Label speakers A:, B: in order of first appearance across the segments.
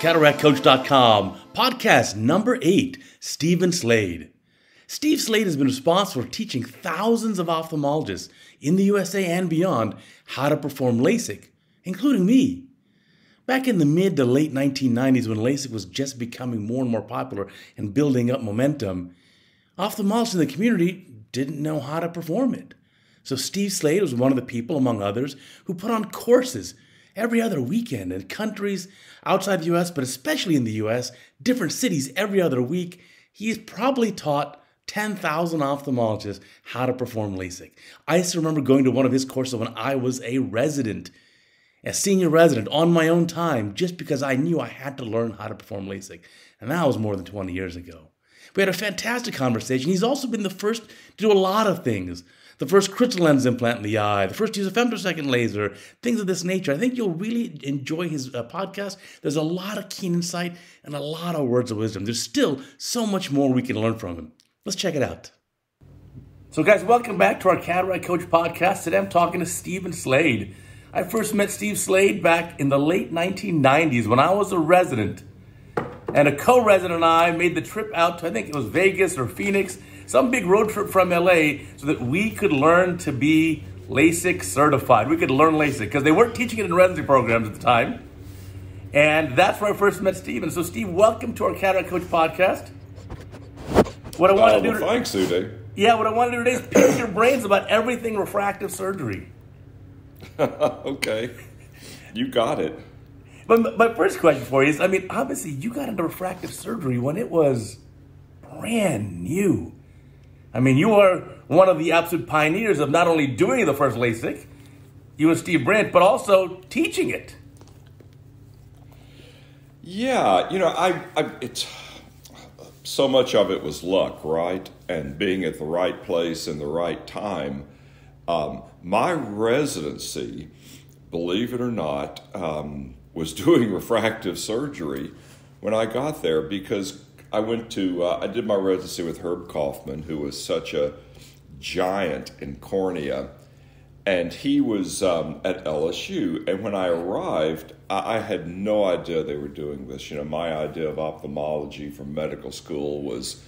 A: CataractCoach.com, podcast number eight, Stephen Slade. Steve Slade has been responsible for teaching thousands of ophthalmologists in the USA and beyond how to perform LASIK, including me. Back in the mid to late 1990s, when LASIK was just becoming more and more popular and building up momentum, ophthalmologists in the community didn't know how to perform it. So Steve Slade was one of the people, among others, who put on courses every other weekend in countries outside the US, but especially in the US, different cities every other week. He's probably taught 10,000 ophthalmologists how to perform LASIK. I still remember going to one of his courses when I was a resident, a senior resident, on my own time, just because I knew I had to learn how to perform LASIK. And that was more than 20 years ago. We had a fantastic conversation. He's also been the first to do a lot of things the first crystal lens implant in the eye, the first use of femtosecond laser, things of this nature. I think you'll really enjoy his uh, podcast. There's a lot of keen insight and a lot of words of wisdom. There's still so much more we can learn from him. Let's check it out. So, guys, welcome back to our Cataract Coach podcast. Today I'm talking to Stephen Slade. I first met Steve Slade back in the late 1990s when I was a resident. And a co resident and I made the trip out to, I think it was Vegas or Phoenix some big road trip from LA so that we could learn to be LASIK certified. We could learn LASIK because they weren't teaching it in residency programs at the time. And that's where I first met Steve. And so, Steve, welcome to our Cataract Coach podcast.
B: What I want uh, to do. Well, thanks, Uday.
A: Yeah, what I want to do today is pick your brains about everything refractive surgery.
B: okay, you got it.
A: But my first question for you is: I mean, obviously, you got into refractive surgery when it was brand new. I mean, you are one of the absolute pioneers of not only doing the first LASIK, you and Steve Brandt, but also teaching it.
B: Yeah, you know, I, I it's so much of it was luck, right? And being at the right place in the right time. Um, my residency, believe it or not, um, was doing refractive surgery when I got there because I went to, uh, I did my residency with Herb Kaufman, who was such a giant in cornea. And he was um, at LSU. And when I arrived, I, I had no idea they were doing this. You know, my idea of ophthalmology from medical school was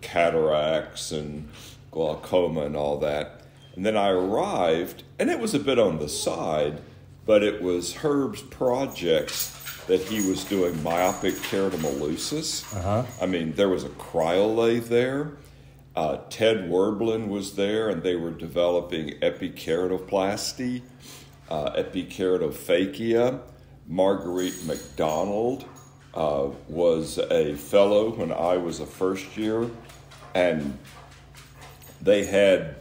B: cataracts and glaucoma and all that. And then I arrived, and it was a bit on the side, but it was Herb's projects that he was doing myopic keratomileusis. Uh-huh. I mean, there was a cryolathe there. Uh, Ted Werblin was there, and they were developing epikeratoplasty, uh, epikeratophakia. Marguerite McDonald uh, was a fellow when I was a first year, and they had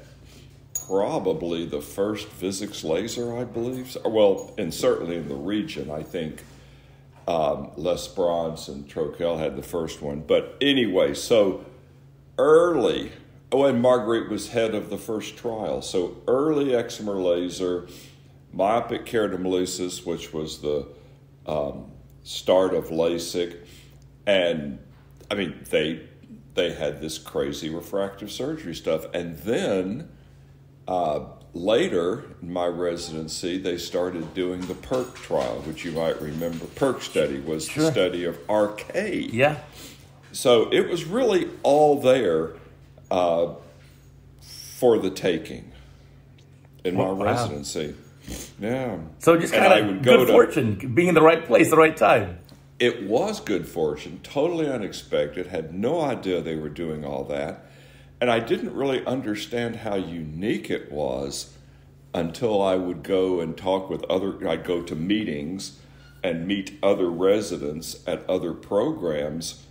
B: probably the first physics laser, I believe. Well, and certainly in the region, I think um, L'Esperance and Trokel had the first one. But anyway, so early, oh, and Marguerite was head of the first trial. So early excimer laser, myopic keratomileusis, which was the um, start of LASIK, and I mean they they had this crazy refractive surgery stuff, and then. Uh, later in my residency, they started doing the PERK trial, which you might remember. PERK study was sure. the study of RK.
A: Yeah.
B: So it was really all there uh, for the taking in my wow. residency. Yeah.
A: So just kind of good fortune, to, being in the right place, the right time.
B: It was good fortune, totally unexpected. Had no idea they were doing all that. And I didn't really understand how unique it was until I would go and talk with other, I'd go to meetings and meet other residents at other programs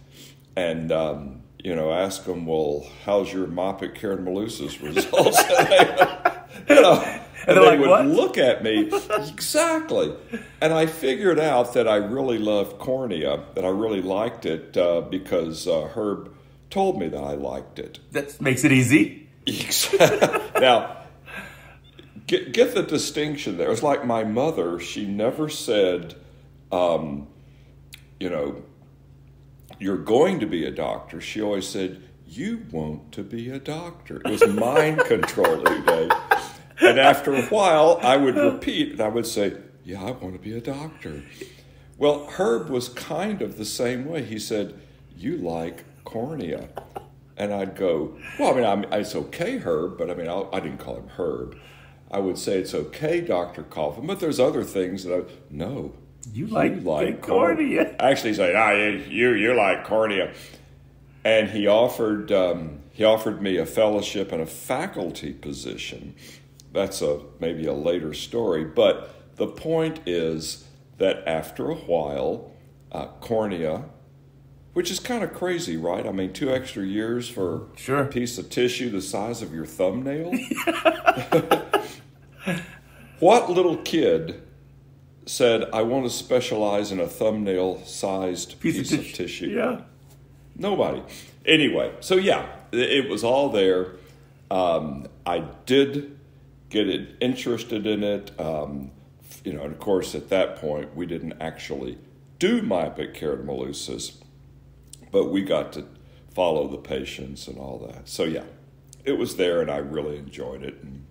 B: and, um, you know, ask them, well, how's your myopic keratomileusis results? you know, and, and they like, would what? look at me exactly, and I figured out that I really loved cornea, that I really liked it uh, because uh, Herb told me that I liked it.
A: That makes it easy.
B: now, get, get the distinction there. It's like my mother, she never said, um, you know, you're going to be a doctor. She always said, you want to be a doctor. It was mind control, day. And after a while, I would repeat and I would say, yeah, I want to be a doctor. Well, Herb was kind of the same way. He said, "You like cornea," and I'd go, "Well, I mean, I'm, it's okay, Herb, but I mean, I'll, I did not call him Herb. I would say it's okay, Doctor Kaufman, but there's other things that I no."
A: You like, you like cornea?
B: cornea. Actually, say, "Ah, you you like cornea," and he offered um, he offered me a fellowship and a faculty position. That's a maybe a later story, but the point is that after a while, uh, cornea, which is kind of crazy, right? I mean, two extra years for
A: sure. a
B: piece of tissue the size of your thumbnail. what little kid said, I want to specialize in a thumbnail sized piece, piece, of, of tissue?
A: Yeah.
B: Nobody. Anyway, so yeah, it was all there. Um, I did get it, interested in it. Um, you know, and of course, at that point, we didn't actually do myopic keratomileusis, but we got to follow the patients and all that. So, yeah, it was there, and I really enjoyed it and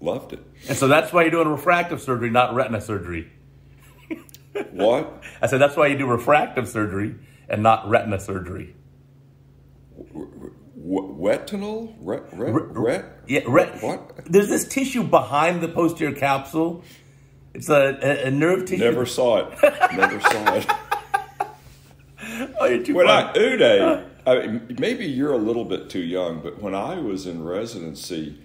B: loved it.
A: And so that's why you're doing refractive surgery, not retina surgery.
B: what?
A: I said that's why you do refractive surgery and not retina surgery.
B: Retinal? Ret, ret, ret,
A: yeah, ret, what? There's this tissue behind the posterior capsule it's a, a, a nerve tissue.
B: Never saw it. Never saw it. when I, Uday, I mean, maybe you're a little bit too young, but when I was in residency,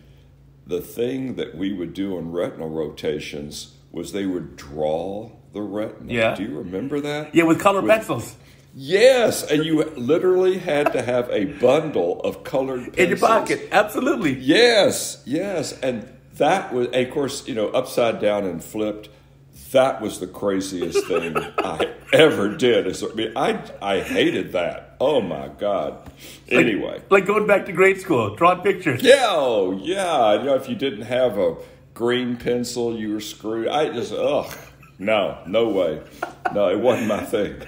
B: the thing that we would do on retinal rotations was they would draw the retina.
A: Yeah.
B: Do you remember that?
A: Yeah, with color with, pencils.
B: Yes, and you literally had to have a bundle of colored pencils.
A: In your pocket, absolutely.
B: Yes, yes. And that was, of course, you know, upside down and flipped. That was the craziest thing I ever did. I mean, I I hated that. Oh my god. Anyway,
A: like, like going back to grade school, drawing pictures.
B: Yeah, oh, yeah. You know, if you didn't have a green pencil, you were screwed. I just ugh. No, no way. No, it wasn't my thing.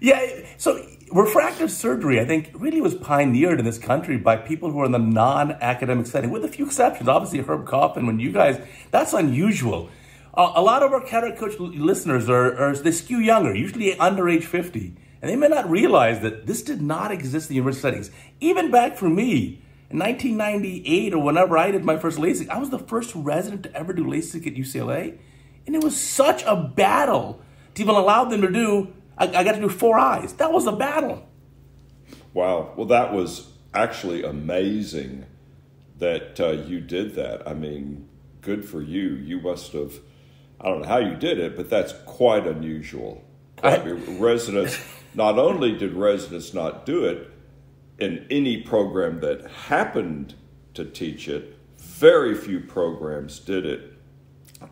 A: Yeah, so refractive surgery, I think, really was pioneered in this country by people who are in the non-academic setting, with a few exceptions. Obviously, Herb Kaufman, when you guys, that's unusual. A lot of our cataract coach listeners are, are, they skew younger, usually under age 50. And they may not realize that this did not exist in university settings. Even back for me, in 1998 or whenever I did my first LASIK, I was the first resident to ever do LASIK at UCLA. And it was such a battle to even allow them to do I, I got to do four eyes. That was a battle.
B: Wow. Well, that was actually amazing that uh, you did that. I mean, good for you. You must have, I don't know how you did it, but that's quite unusual. I, residents, not only did residents not do it in any program that happened to teach it, very few programs did it.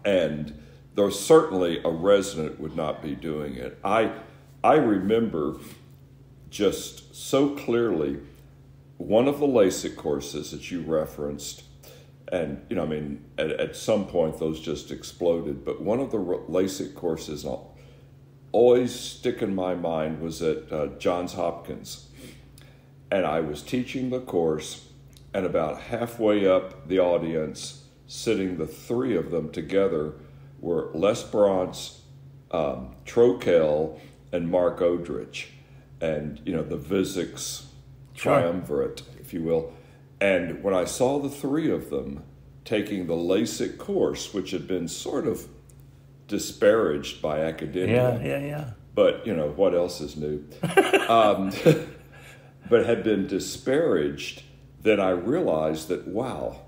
B: And there's certainly a resident would not be doing it. I I remember just so clearly one of the LASIK courses that you referenced, and you know, I mean, at, at some point those just exploded. But one of the LASIK courses I'll always stick in my mind was at uh, Johns Hopkins, and I was teaching the course, and about halfway up the audience, sitting the three of them together, were L'Esperance, um, Trokel, and Marc Odrich, and you know the VISX triumvirate, if you will. And when I saw the three of them taking the LASIK course, which had been sort of disparaged by academia,
A: yeah, yeah, yeah.
B: But you know what else is new? um, but had been disparaged. Then I realized that wow,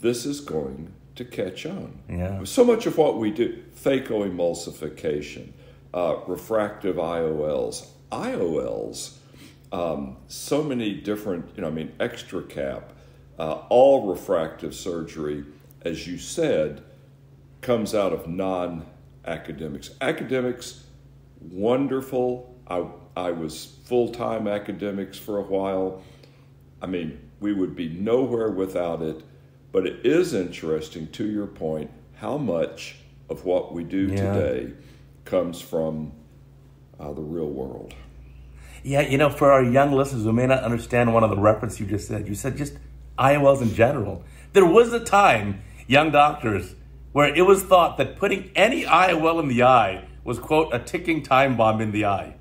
B: this is going to catch on.
A: Yeah.
B: So much of what we do, phacoemulsification, uh, refractive IOLs. IOLs, um, so many different, you know, I mean, extra cap, uh, all refractive surgery, as you said, comes out of non academics. Academics, wonderful. I, I was full time academics for a while. I mean, we would be nowhere without it, but it is interesting, to your point, how much of what we do yeah. today comes from uh, the real world.
A: Yeah, you know, for our young listeners who may not understand one of the references you just said, you said just IOLs in general. There was a time, young doctors, where it was thought that putting any IOL in the eye was, quote, a ticking time bomb in the eye.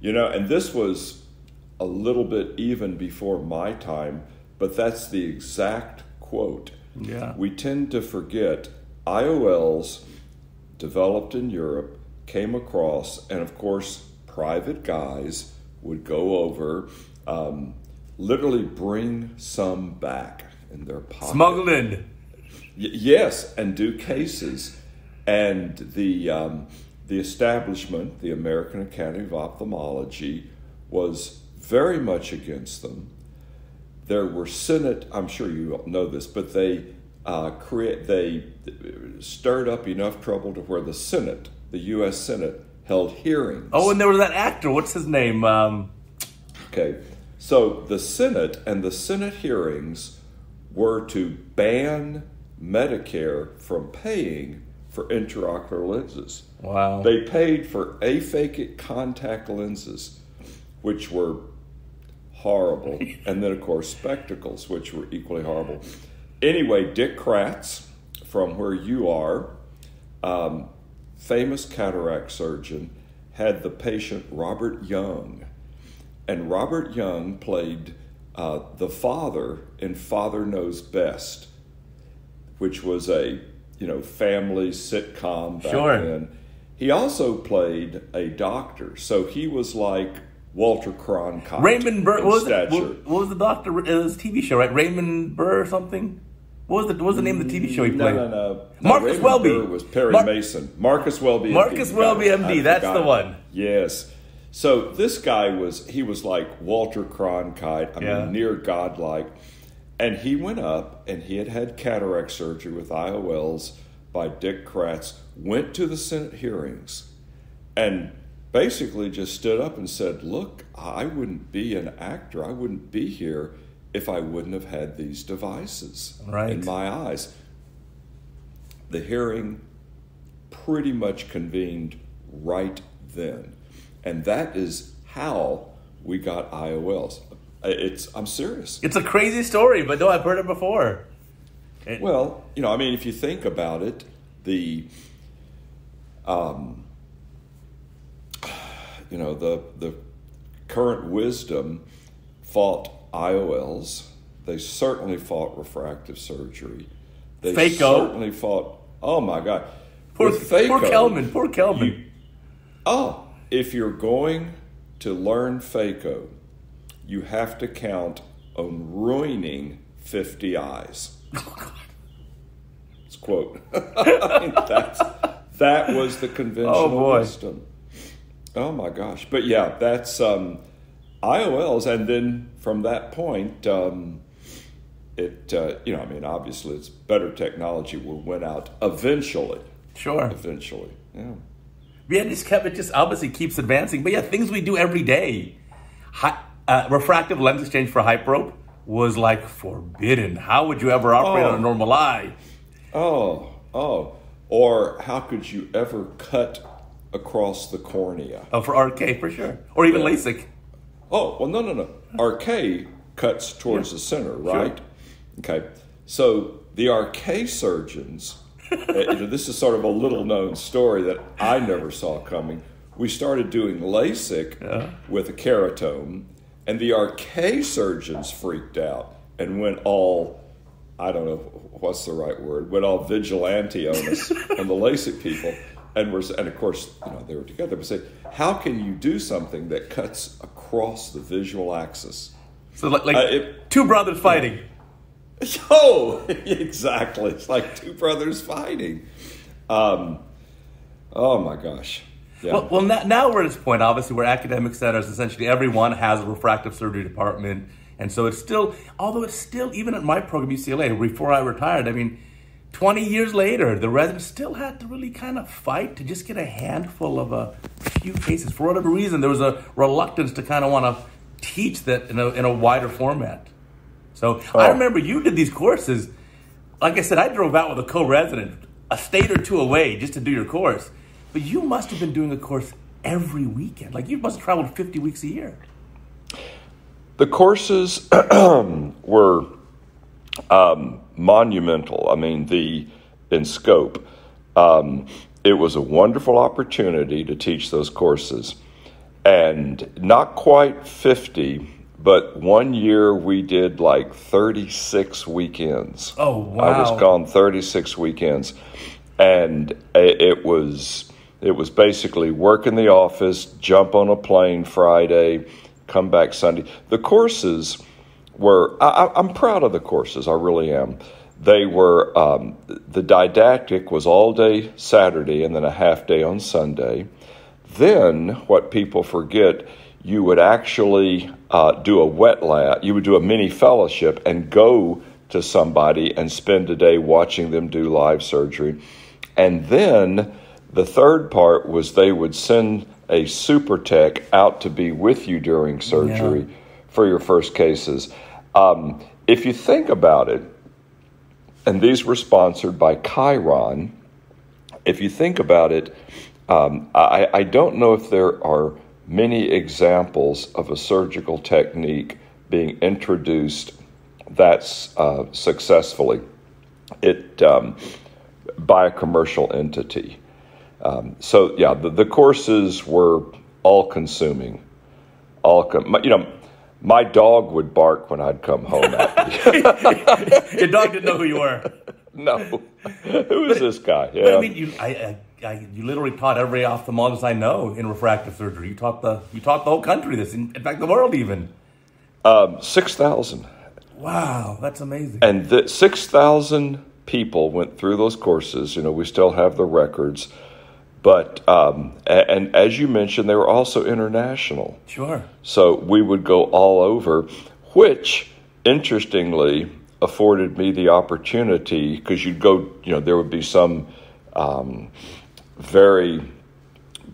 B: You know, and this was a little bit even before my time, but that's the exact quote.
A: Yeah.
B: We tend to forget IOLs developed in Europe came across, and of course, private guys would go over, um, literally bring some back in their pocket.
A: Smuggled in.
B: Y- yes, and do cases. And the, um, the establishment, the American Academy of Ophthalmology, was very much against them. There were Senate, I'm sure you know this, but they uh, create, they stirred up enough trouble to where the Senate, the U.S. Senate, held hearings.
A: Oh, and there was that actor. What's his name? Um,
B: Okay, so the Senate and the Senate hearings were to ban Medicare from paying for intraocular lenses.
A: wow.
B: They paid for aphakic contact lenses, which were horrible, and then, of course, spectacles, which were equally horrible. Anyway, Dick Kratz, from where you are, um, famous cataract surgeon, had the patient Robert Young. And Robert Young played uh, the father in Father Knows Best, which was a you know family sitcom back
A: Sure.
B: then. He also played a doctor, so he was like Walter Cronkite.
A: Raymond Burr. What was, it,
B: stature.
A: what, what was the doctor? It was a TV show, right? Raymond Burr or something? What was the, what was the name of the TV show he
B: No,
A: played?
B: no, no.
A: Marcus
B: Raymond
A: Welby.
B: Burr was Perry
A: Mar-
B: Mason. Marcus Welby.
A: Marcus
B: You
A: Welby. MD, that's
B: forgot
A: the one.
B: Yes. So this guy was he was like Walter Cronkite. I
A: Yeah.
B: mean, near godlike. And he went up and he had had cataract surgery with IOLs by Dick Kratz. Went to the Senate hearings, and basically just stood up and said, "Look, I wouldn't be an actor. I wouldn't be here." If I wouldn't have had these devices
A: Right.
B: in my eyes, the hearing pretty much convened right then. And that is how we got IOLs. It's I'm serious.
A: It's a crazy story, but no, I've heard it before.
B: Well, you know, I mean, if you think about it, the, um, you know, the the current wisdom fought IOLs. They certainly fought refractive surgery. They
A: Phaco.
B: certainly fought. Oh my God!
A: Poor,
B: With
A: poor
B: phaco,
A: Kelman. Poor Kelman.
B: you- Oh, if you're going to learn phaco, you have to count on ruining 50 eyes. It's quote. I mean, that's, that was the conventional
A: Oh, boy.
B: wisdom. Oh my gosh. But yeah, that's um, IOLs. And then from that point, um, it, uh, you know, I mean, obviously it's better technology will win out eventually.
A: sure.
B: Eventually. Yeah.
A: Yeah, it just kept it just obviously keeps advancing. But yeah, things we do every day. Hi, uh, refractive lens exchange for hyperope was like forbidden. How would you ever operate on a
B: Oh.
A: normal eye?
B: Oh, oh. Or how could you ever cut across the cornea?
A: Oh, for RK for sure, or even
B: Yeah.
A: LASIK.
B: Oh, well, no, no, no. RK cuts towards the center, right? Okay. So the RK surgeons, this is sort of a little known story that I never saw coming. We started doing LASIK with a keratome, and the RK surgeons freaked out and went all, I don't know what's the right word, went all vigilante on us, on the LASIK people. And, we're, and of course, you know, they were together, but say, how can you do something that cuts across the visual axis?
A: So like, like
B: Uh, it-
A: two brothers fighting.
B: Oh, exactly. It's like two brothers fighting. Um, oh my gosh. Yeah.
A: Well, well now, now we're at this point, obviously, where academic centers, essentially everyone has a refractive surgery department. And so it's still, although it's still, even at my program, UCLA, before I retired, I mean, 20 years later, the residents still had to really kind of fight to just get a handful of a few cases. For whatever reason, there was a reluctance to kind of want to teach that in a, in a wider format. So I
B: Oh.
A: remember you did these courses. Like I said, I drove out with a co-resident a state or two away just to do your course. But you must have been doing a course every weekend. Like you must have traveled 50 weeks a year.
B: The courses were um, monumental. I mean, the in scope. Um, it was a wonderful opportunity to teach those courses. And not quite 50, but one year we did like 36 weekends.
A: Oh, wow.
B: I was gone 36 weekends. And it was it was basically work in the office, jump on a plane Friday, come back Sunday. The courses were, I, am proud of the courses, I really am. They were, um, the didactic was all day Saturday and then a half day on Sunday. Then, what people forget, you would actually uh, do a wet lab, you would do a mini fellowship and go to somebody and spend a day watching them do live surgery. And then the third part was they would send a super tech out to be with you during surgery yeah. for your first cases. Um, if you think about it, and these were sponsored by Chiron, if you think about it, um, I, I don't know if there are many examples of a surgical technique being introduced that's uh, successfully it um, by a commercial entity. Um, so yeah, the, the courses were all consuming, all com- you know. My dog would bark when I'd come home.
A: Your dog didn't know who you were.
B: No, who is this guy?
A: Yeah. I mean, you, I, I, I, you literally taught every ophthalmologist I know in refractive surgery. You taught the, you taught the whole country this. In, in fact, the world even.
B: Um, Six thousand.
A: Wow, that's amazing.
B: And the, six thousand people went through those courses. You know, we still have the records. But um, and as you mentioned, they were also international.
A: Sure.
B: So we would go all over, which interestingly afforded me the opportunity because you'd go, you know, there would be some um, very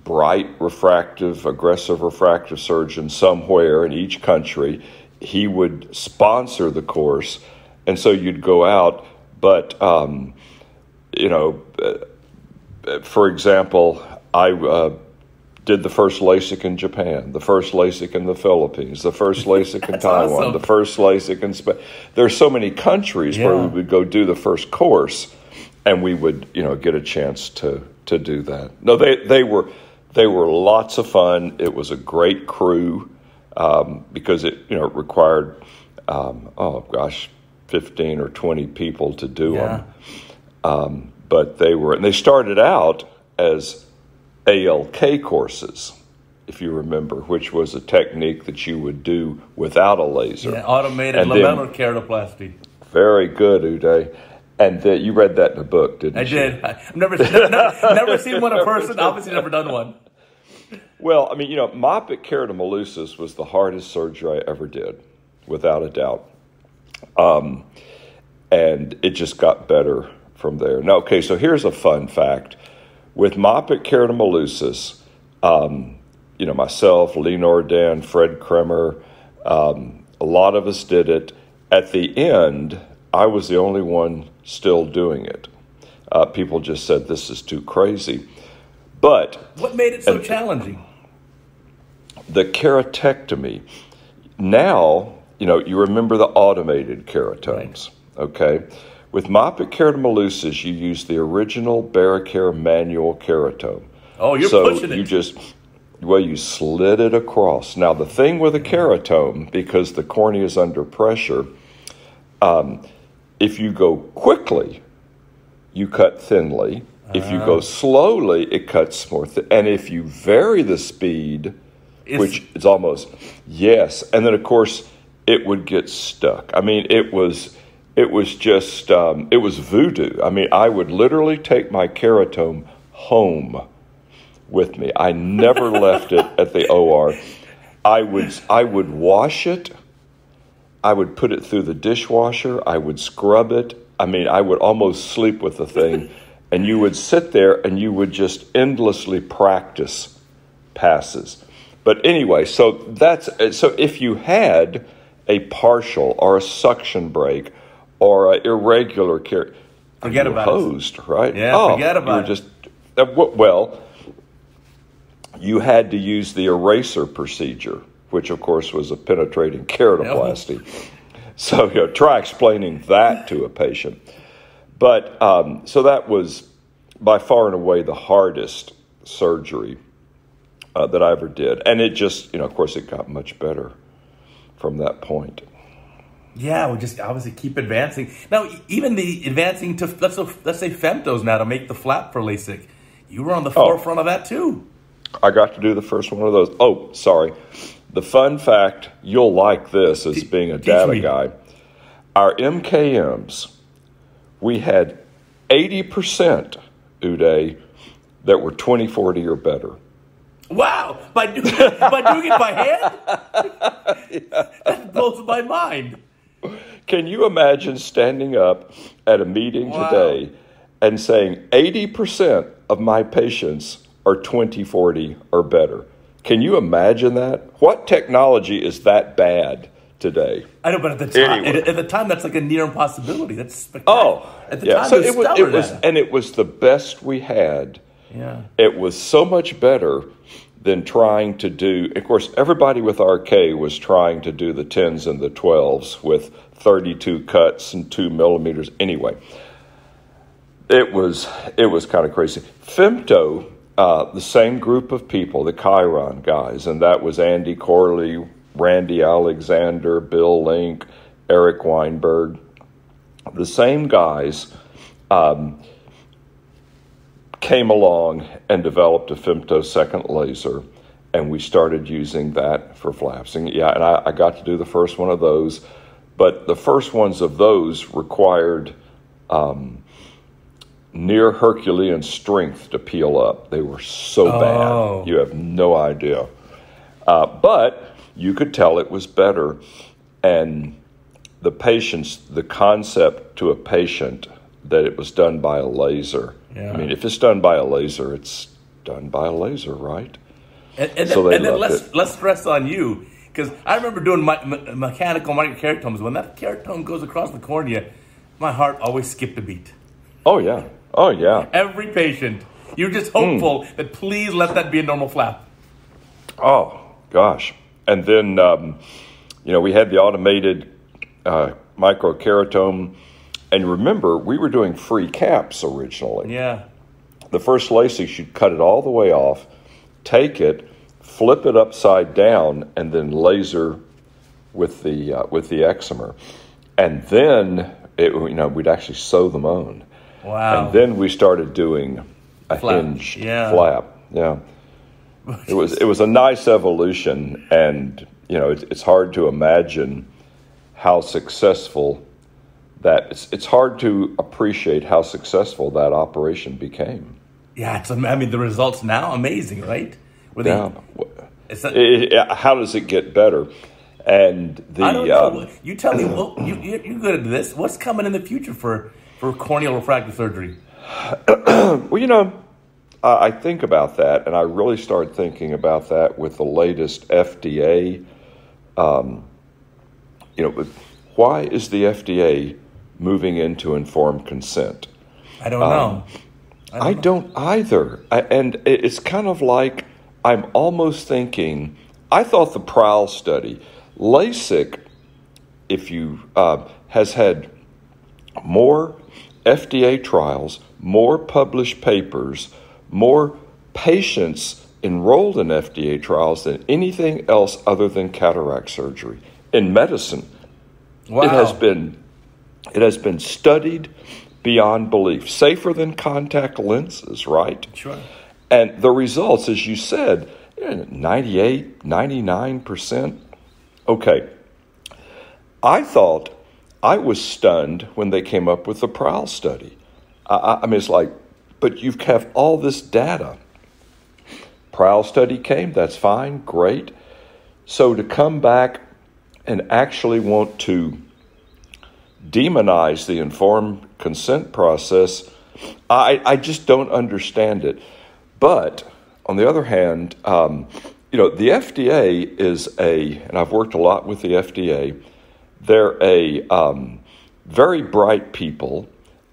B: bright refractive, aggressive refractive surgeon somewhere in each country. He would sponsor the course, and so you'd go out. But um, you know, for example, I uh, did the first LASIK in Japan, the first LASIK in the Philippines, the first LASIK in Taiwan, awesome. the first LASIK in Spain. There's so many countries yeah. where we would go do the first course, and we would, you know, get a chance to to do that. No, they they were they were lots of fun. It was a great crew um, because it you know required um, oh gosh, fifteen or twenty people to do yeah. them. Um, but they were, and they started out as ALK courses, if you remember, which was a technique that you would do without a laser.
A: Yeah, automated and lamellar keratoplasty.
B: Very good, Uday. And the, you read that in a book, didn't
A: I
B: you?
A: I did. I've never, never, never seen one in person. Obviously, never done one.
B: Well, I mean, you know, myopic keratomileusis was the hardest surgery I ever did, without a doubt. Um, and it just got better from there. Now, okay, so here's a fun fact. With myopic keratomileusis, um, you know, myself, Lee Nordan, Fred Kremer, um, a lot of us did it. At the end, I was the only one still doing it. Uh, people just said, this is too crazy. But.
A: What made it so challenging?
B: The keratectomy. Now, you know, you remember the automated keratomes, right. okay? With myopic keratomileusis, you use the original Barraquer manual keratome.
A: Oh, you're
B: so
A: pushing it.
B: you just well, you slid it across. Now the thing with a keratome, because the cornea is under pressure, um, if you go quickly, you cut thinly. If you go ah. slowly, it cuts more thin. And if you vary the speed, it's, which is almost yes, and then of course it would get stuck. I mean, it was it was just um, it was voodoo. I mean, I would literally take my keratome home with me. I never left it at the OR. I would I would wash it. I would put it through the dishwasher. I would scrub it. I mean, I would almost sleep with the thing. and you would sit there and you would just endlessly practice passes. But anyway, so that's so if you had a partial or a suction break or uh, irregular care.
A: Forget
B: you
A: about
B: hosed,
A: it.
B: right?
A: Yeah, oh, forget about
B: you just, uh, well, you had to use the eraser procedure, which of course was a penetrating keratoplasty. so you know, try explaining that to a patient. But um, so that was by far and away the hardest surgery uh, that I ever did. And it just, you know, of course, it got much better from that point.
A: Yeah, we just obviously keep advancing. Now, even the advancing to let's let's say femtos now to make the flap for LASIK. You were on the oh. forefront of that too.
B: I got to do the first one of those. Oh, sorry. The fun fact you'll like this as being a data guy. Our MKMs, we had 80% Uday that were 2040 or better.
A: Wow! By doing, by doing it by hand? yeah. That blows my mind.
B: Can you imagine standing up at a meeting wow. today and saying 80% of my patients are 2040 or better? Can you imagine that? What technology is that bad today?
A: I know, but at the time, anyway. at, at, the time, that's like a near impossibility. That's spectacular.
B: Oh, at the yeah. time, so it was, it was, and it was the best we had.
A: Yeah,
B: it was so much better than trying to do. Of course, everybody with RK was trying to do the tens and the twelves with 32 cuts and two millimeters. Anyway, it was it was kind of crazy. Femto, uh, the same group of people, the Chiron guys, and that was Andy Corley, Randy Alexander, Bill Link, Eric Weinberg, the same guys. Um, came along and developed a femtosecond laser, and we started using that for flapsing. Yeah, and I, I, got to do the first one of those, but the first ones of those required um, near Herculean strength to peel up. They were so oh. bad, you have no idea. Uh, but you could tell it was better, and the patient's the concept to a patient that it was done by a laser yeah. I mean, if it's done by a laser, it's done by a laser, right?
A: And, and so then, and then Let's stress on you. Because I remember doing my, me- mechanical microkeratomes. When that keratome goes across the cornea, my heart always skipped a beat.
B: Oh, yeah. Oh, yeah.
A: Every patient. You're just hopeful mm. that please let that be a normal flap.
B: Oh, gosh. And then, um, you know, we had the automated uh, microkeratome and remember, we were doing free caps originally.
A: Yeah.
B: The first LASIK, you'd cut it all the way off, take it, flip it upside down, and then laser with the uh, with the excimer, and then it, you know we'd actually sew them on.
A: Wow.
B: And then we started doing a flap. hinge
A: yeah.
B: flap. Yeah. it was it was a nice evolution, and you know it, it's hard to imagine how successful that it's, it's hard to appreciate how successful that operation became.
A: Yeah, it's, I mean, the results now amazing, right?
B: With yeah. It, it, how does it get better? And the I
A: don't know. Um, you tell me. Well, you you're good at this. What's coming in the future for for corneal refractive surgery?
B: well, you know, I think about that, and I really started thinking about that with the latest FDA. Um, you know, why is the FDA moving into informed consent?
A: I don't um, know.
B: I don't, I don't either. I, and it's kind of like I'm almost thinking, I thought the PROWL study, LASIK, if you, uh, has had more FDA trials, more published papers, more patients enrolled in FDA trials than anything else other than cataract surgery in medicine.
A: Wow.
B: It has been it has been studied beyond belief, safer than contact lenses, right?
A: Sure.
B: And the results, as you said, 98, 99%. Okay. I thought I was stunned when they came up with the PROWL study. I, I mean, it's like, but you have all this data. PROWL study came, that's fine, great. So to come back and actually want to demonize the informed consent process, I, I just don't understand it. But on the other hand, um, you know, the FDA is a, and I've worked a lot with the FDA, they're a um, very bright people,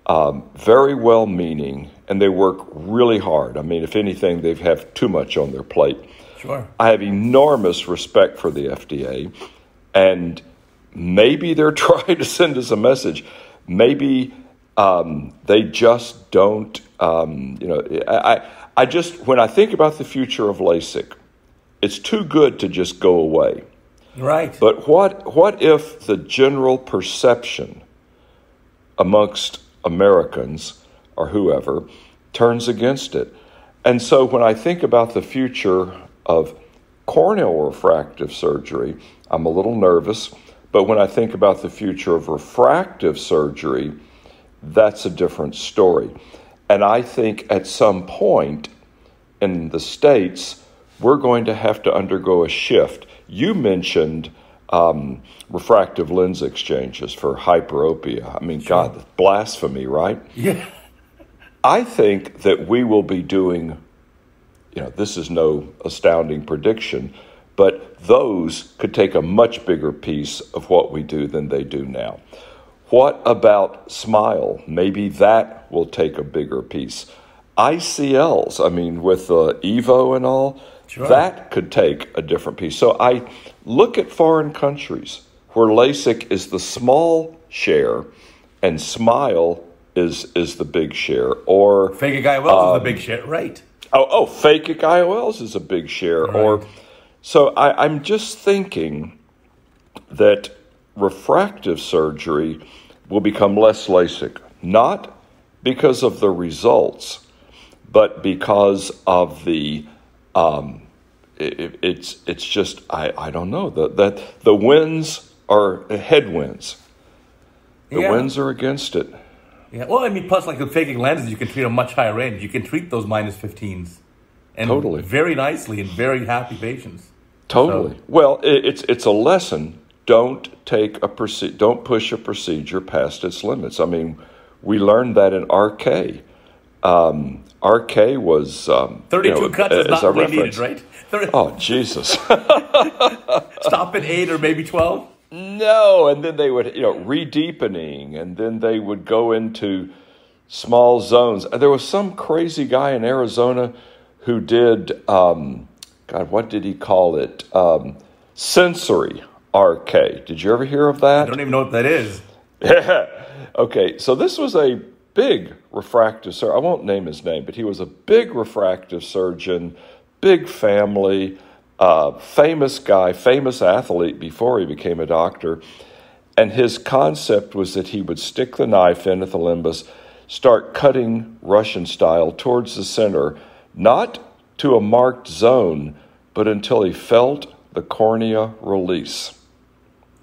B: um, very well meaning, and they work really hard. I mean, if anything, they have too much on their plate.
A: Sure.
B: I have enormous respect for the FDA, and maybe they're trying to send us a message. Maybe Um, they just don't. Um, you know, I, I just when I think about the future of LASIK, it's too good to just go away.
A: Right.
B: But what what if the general perception amongst Americans or whoever turns against it? And so when I think about the future of corneal refractive surgery, I'm a little nervous. But when I think about the future of refractive surgery, that's a different story. And I think at some point in the States, we're going to have to undergo a shift. You mentioned um, refractive lens exchanges for hyperopia. I mean, sure. God, blasphemy, right?
A: Yeah.
B: I think that we will be doing, you know, this is no astounding prediction, but those could take a much bigger piece of what we do than they do now. What about Smile? Maybe that will take a bigger piece. ICLs, I mean, with the uh, Evo and all, sure. that could take a different piece. So I look at foreign countries where LASIK is the small share and Smile is is the big share. Or
A: Phakic IOLs um, is the big share, right?
B: Oh, oh, Phakic IOLs is a big share. Right. Or so I, I'm just thinking that refractive surgery will become less LASIK, not because of the results, but because of the um, it, it's it's just I, I don't know that that the winds are headwinds. The yeah. winds are against it.
A: Yeah. Well, I mean, plus like the phakic lenses, you can treat a much higher range. You can treat those minus 15s, and
B: totally
A: very nicely and very happy patients.
B: Totally. So, well, it, it's it's a lesson. Don't take a proce- Don't push a procedure past its limits. I mean, we learned that in RK. Um, RK was um,
A: 32 you know, cuts is not really needed, right?
B: 30. Oh Jesus!
A: Stop at eight or maybe twelve.
B: No, and then they would, you know, redeepening, and then they would go into small zones. There was some crazy guy in Arizona who did, um, God, what did he call it? Um, sensory RK. Did you ever hear of that?
A: I don't even know what that is.
B: Yeah. okay, so this was a big refractive surgeon. I won't name his name, but he was a big refractive surgeon, big family, uh, famous guy, famous athlete before he became a doctor. And his concept was that he would stick the knife in at the limbus, start cutting Russian style towards the center, not to a marked zone, but until he felt the cornea release.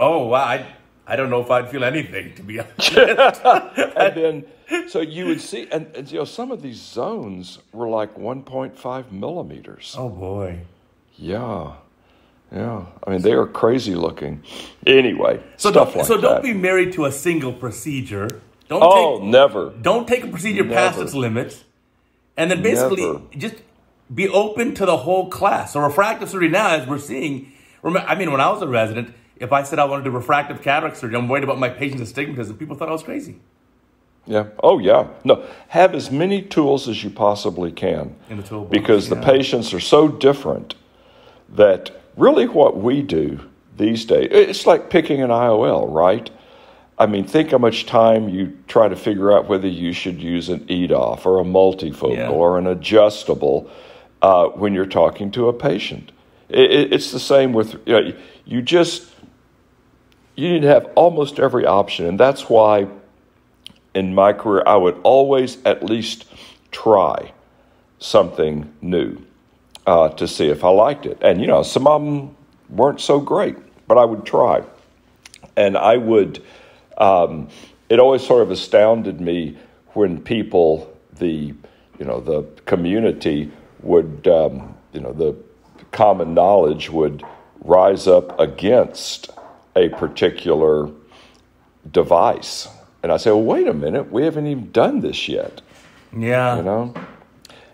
A: Oh, wow. I, I don't know if I'd feel anything, to be honest.
B: and then, so you would see, and, and, you know, some of these zones were like 1.5 millimeters.
A: Oh, boy.
B: Yeah. Yeah. I mean, they are crazy looking. Anyway,
A: so
B: stuff
A: like
B: So
A: don't be married to a single procedure. Don't
B: oh,
A: take,
B: never.
A: Don't take a procedure never. past its limits. And then basically never. just be open to the whole class. So refractive surgery now, as we're seeing, I mean, when I was a resident, if I said I wanted to do refractive cataract surgery, I'm worried about my patient's astigmatism. People thought I was crazy.
B: Yeah. Oh, yeah. No, have as many tools as you possibly can.
A: In the toolbox.
B: Because
A: yeah.
B: the patients are so different that really what we do these days, it's like picking an IOL, right? I mean, think how much time you try to figure out whether you should use an EDOF or a multifocal yeah. or an adjustable uh, when you're talking to a patient. It, it's the same with you, know, you just you need to have almost every option, and that's why in my career I would always at least try something new uh, to see if I liked it. And you know, some of them weren't so great, but I would try, and I would. Um, it always sort of astounded me when people, the you know, the community would, um, you know, the common knowledge would rise up against a particular device. And I say, well, wait a minute, we haven't even done this yet.
A: Yeah.
B: You know?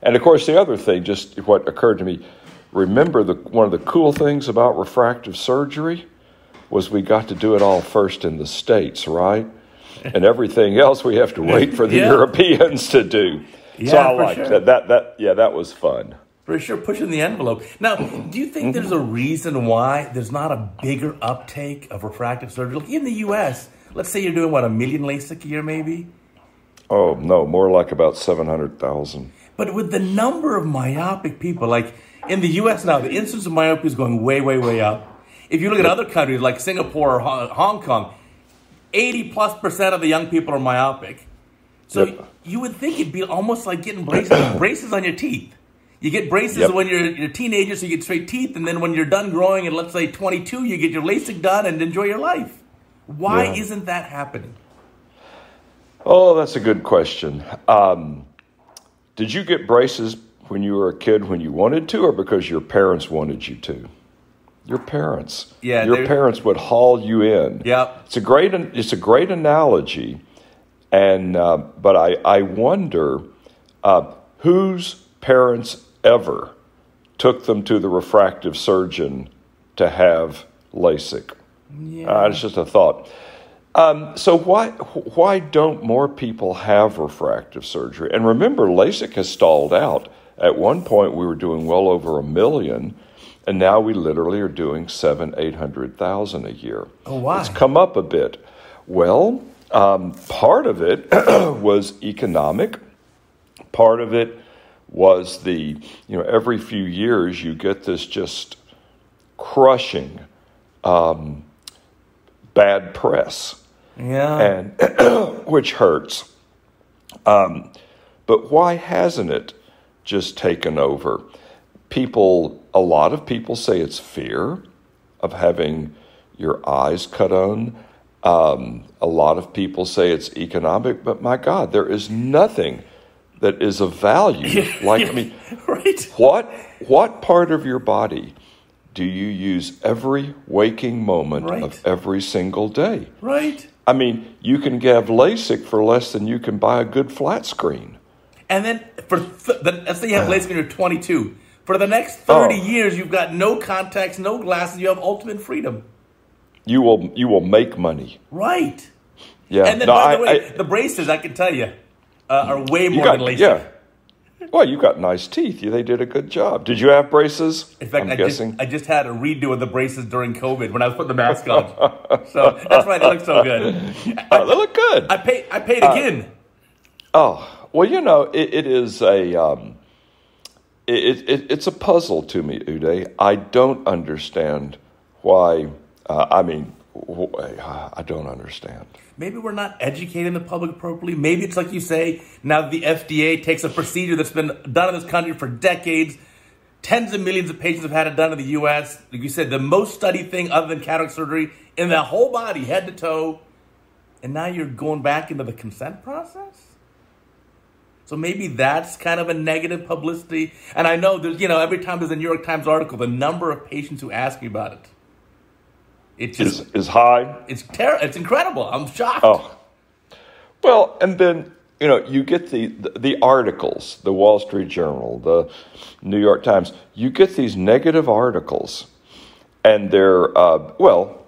B: And of course, the other thing, just what occurred to me, remember the, one of the cool things about refractive surgery was we got to do it all first in the States, right? And everything else we have to wait for the yeah. Europeans to do. Yeah, so I liked sure. that. That that yeah, that was fun.
A: For sure, pushing the envelope. Now, do you think there's a reason why there's not a bigger uptake of refractive surgery? Like in the U.S., let's say you're doing what a million LASIK a year, maybe.
B: Oh no, more like about seven hundred thousand.
A: But with the number of myopic people, like in the U.S. now, the incidence of myopia is going way, way, way up. If you look at other countries like Singapore or Hong Kong, eighty plus percent of the young people are myopic. So yep. you would think it'd be almost like getting braces, braces on your teeth. You get braces yep. when you're, you're a teenager, so you get straight teeth, and then when you're done growing at let's say 22, you get your LASIK done and enjoy your life. Why yeah. isn't that happening?
B: Oh, that's a good question. Um, did you get braces when you were a kid when you wanted to, or because your parents wanted you to? Your parents.
A: Yeah,
B: your parents would haul you in.
A: Yep.
B: It's a great. It's a great analogy, and uh, but I I wonder uh, whose parents ever took them to the refractive surgeon to have LASIK. Yeah. Uh, it's just a thought. Um, so why why don't more people have refractive surgery? And remember, LASIK has stalled out. At one point, we were doing well over a million, and now we literally are doing seven, eight hundred thousand a year.
A: Oh, why?
B: It's come up a bit. Well, um, part of it was economic. Part of it was the you know every few years you get this just crushing um, bad press,
A: yeah,
B: and which hurts. Um, but why hasn't it just taken over? People, a lot of people say it's fear of having your eyes cut on. Um, a lot of people say it's economic, but my God, there is nothing that is of value. like I mean,
A: right?
B: What what part of your body do you use every waking moment right. of every single day?
A: Right.
B: I mean, you can have LASIK for less than you can buy a good flat screen.
A: And then for th- the, let's say you have LASIK when you're 22. For the next 30 oh. years, you've got no contacts, no glasses. You have ultimate freedom.
B: You will you will make money.
A: Right.
B: Yeah.
A: And then no, by the way, I, the braces, I can tell you, uh, are way more got, than LASIK.
B: Yeah. Well, you got nice teeth. They did a good job. Did you have braces?
A: In fact, I'm I guessing. just I just had a redo of the braces during COVID when I was putting the mask on. so that's why they look so good.
B: Oh, they look good.
A: I paid. I paid again.
B: Uh, oh well, you know it, it is a um, it, it, it's a puzzle to me, Uday. I don't understand why. Uh, I mean, I don't understand.
A: Maybe we're not educating the public appropriately. Maybe it's like you say, now the FDA takes a procedure that's been done in this country for decades. Tens of millions of patients have had it done in the US. Like you said, the most studied thing other than cataract surgery in the whole body, head to toe. And now you're going back into the consent process? So maybe that's kind of a negative publicity. And I know there's, you know, every time there's a New York Times article, the number of patients who ask me about it
B: it just is, is high.
A: It's ter- It's incredible. I'm shocked.
B: Oh, well, and then you know you get the, the, the articles, the Wall Street Journal, the New York Times. You get these negative articles, and they're uh, well,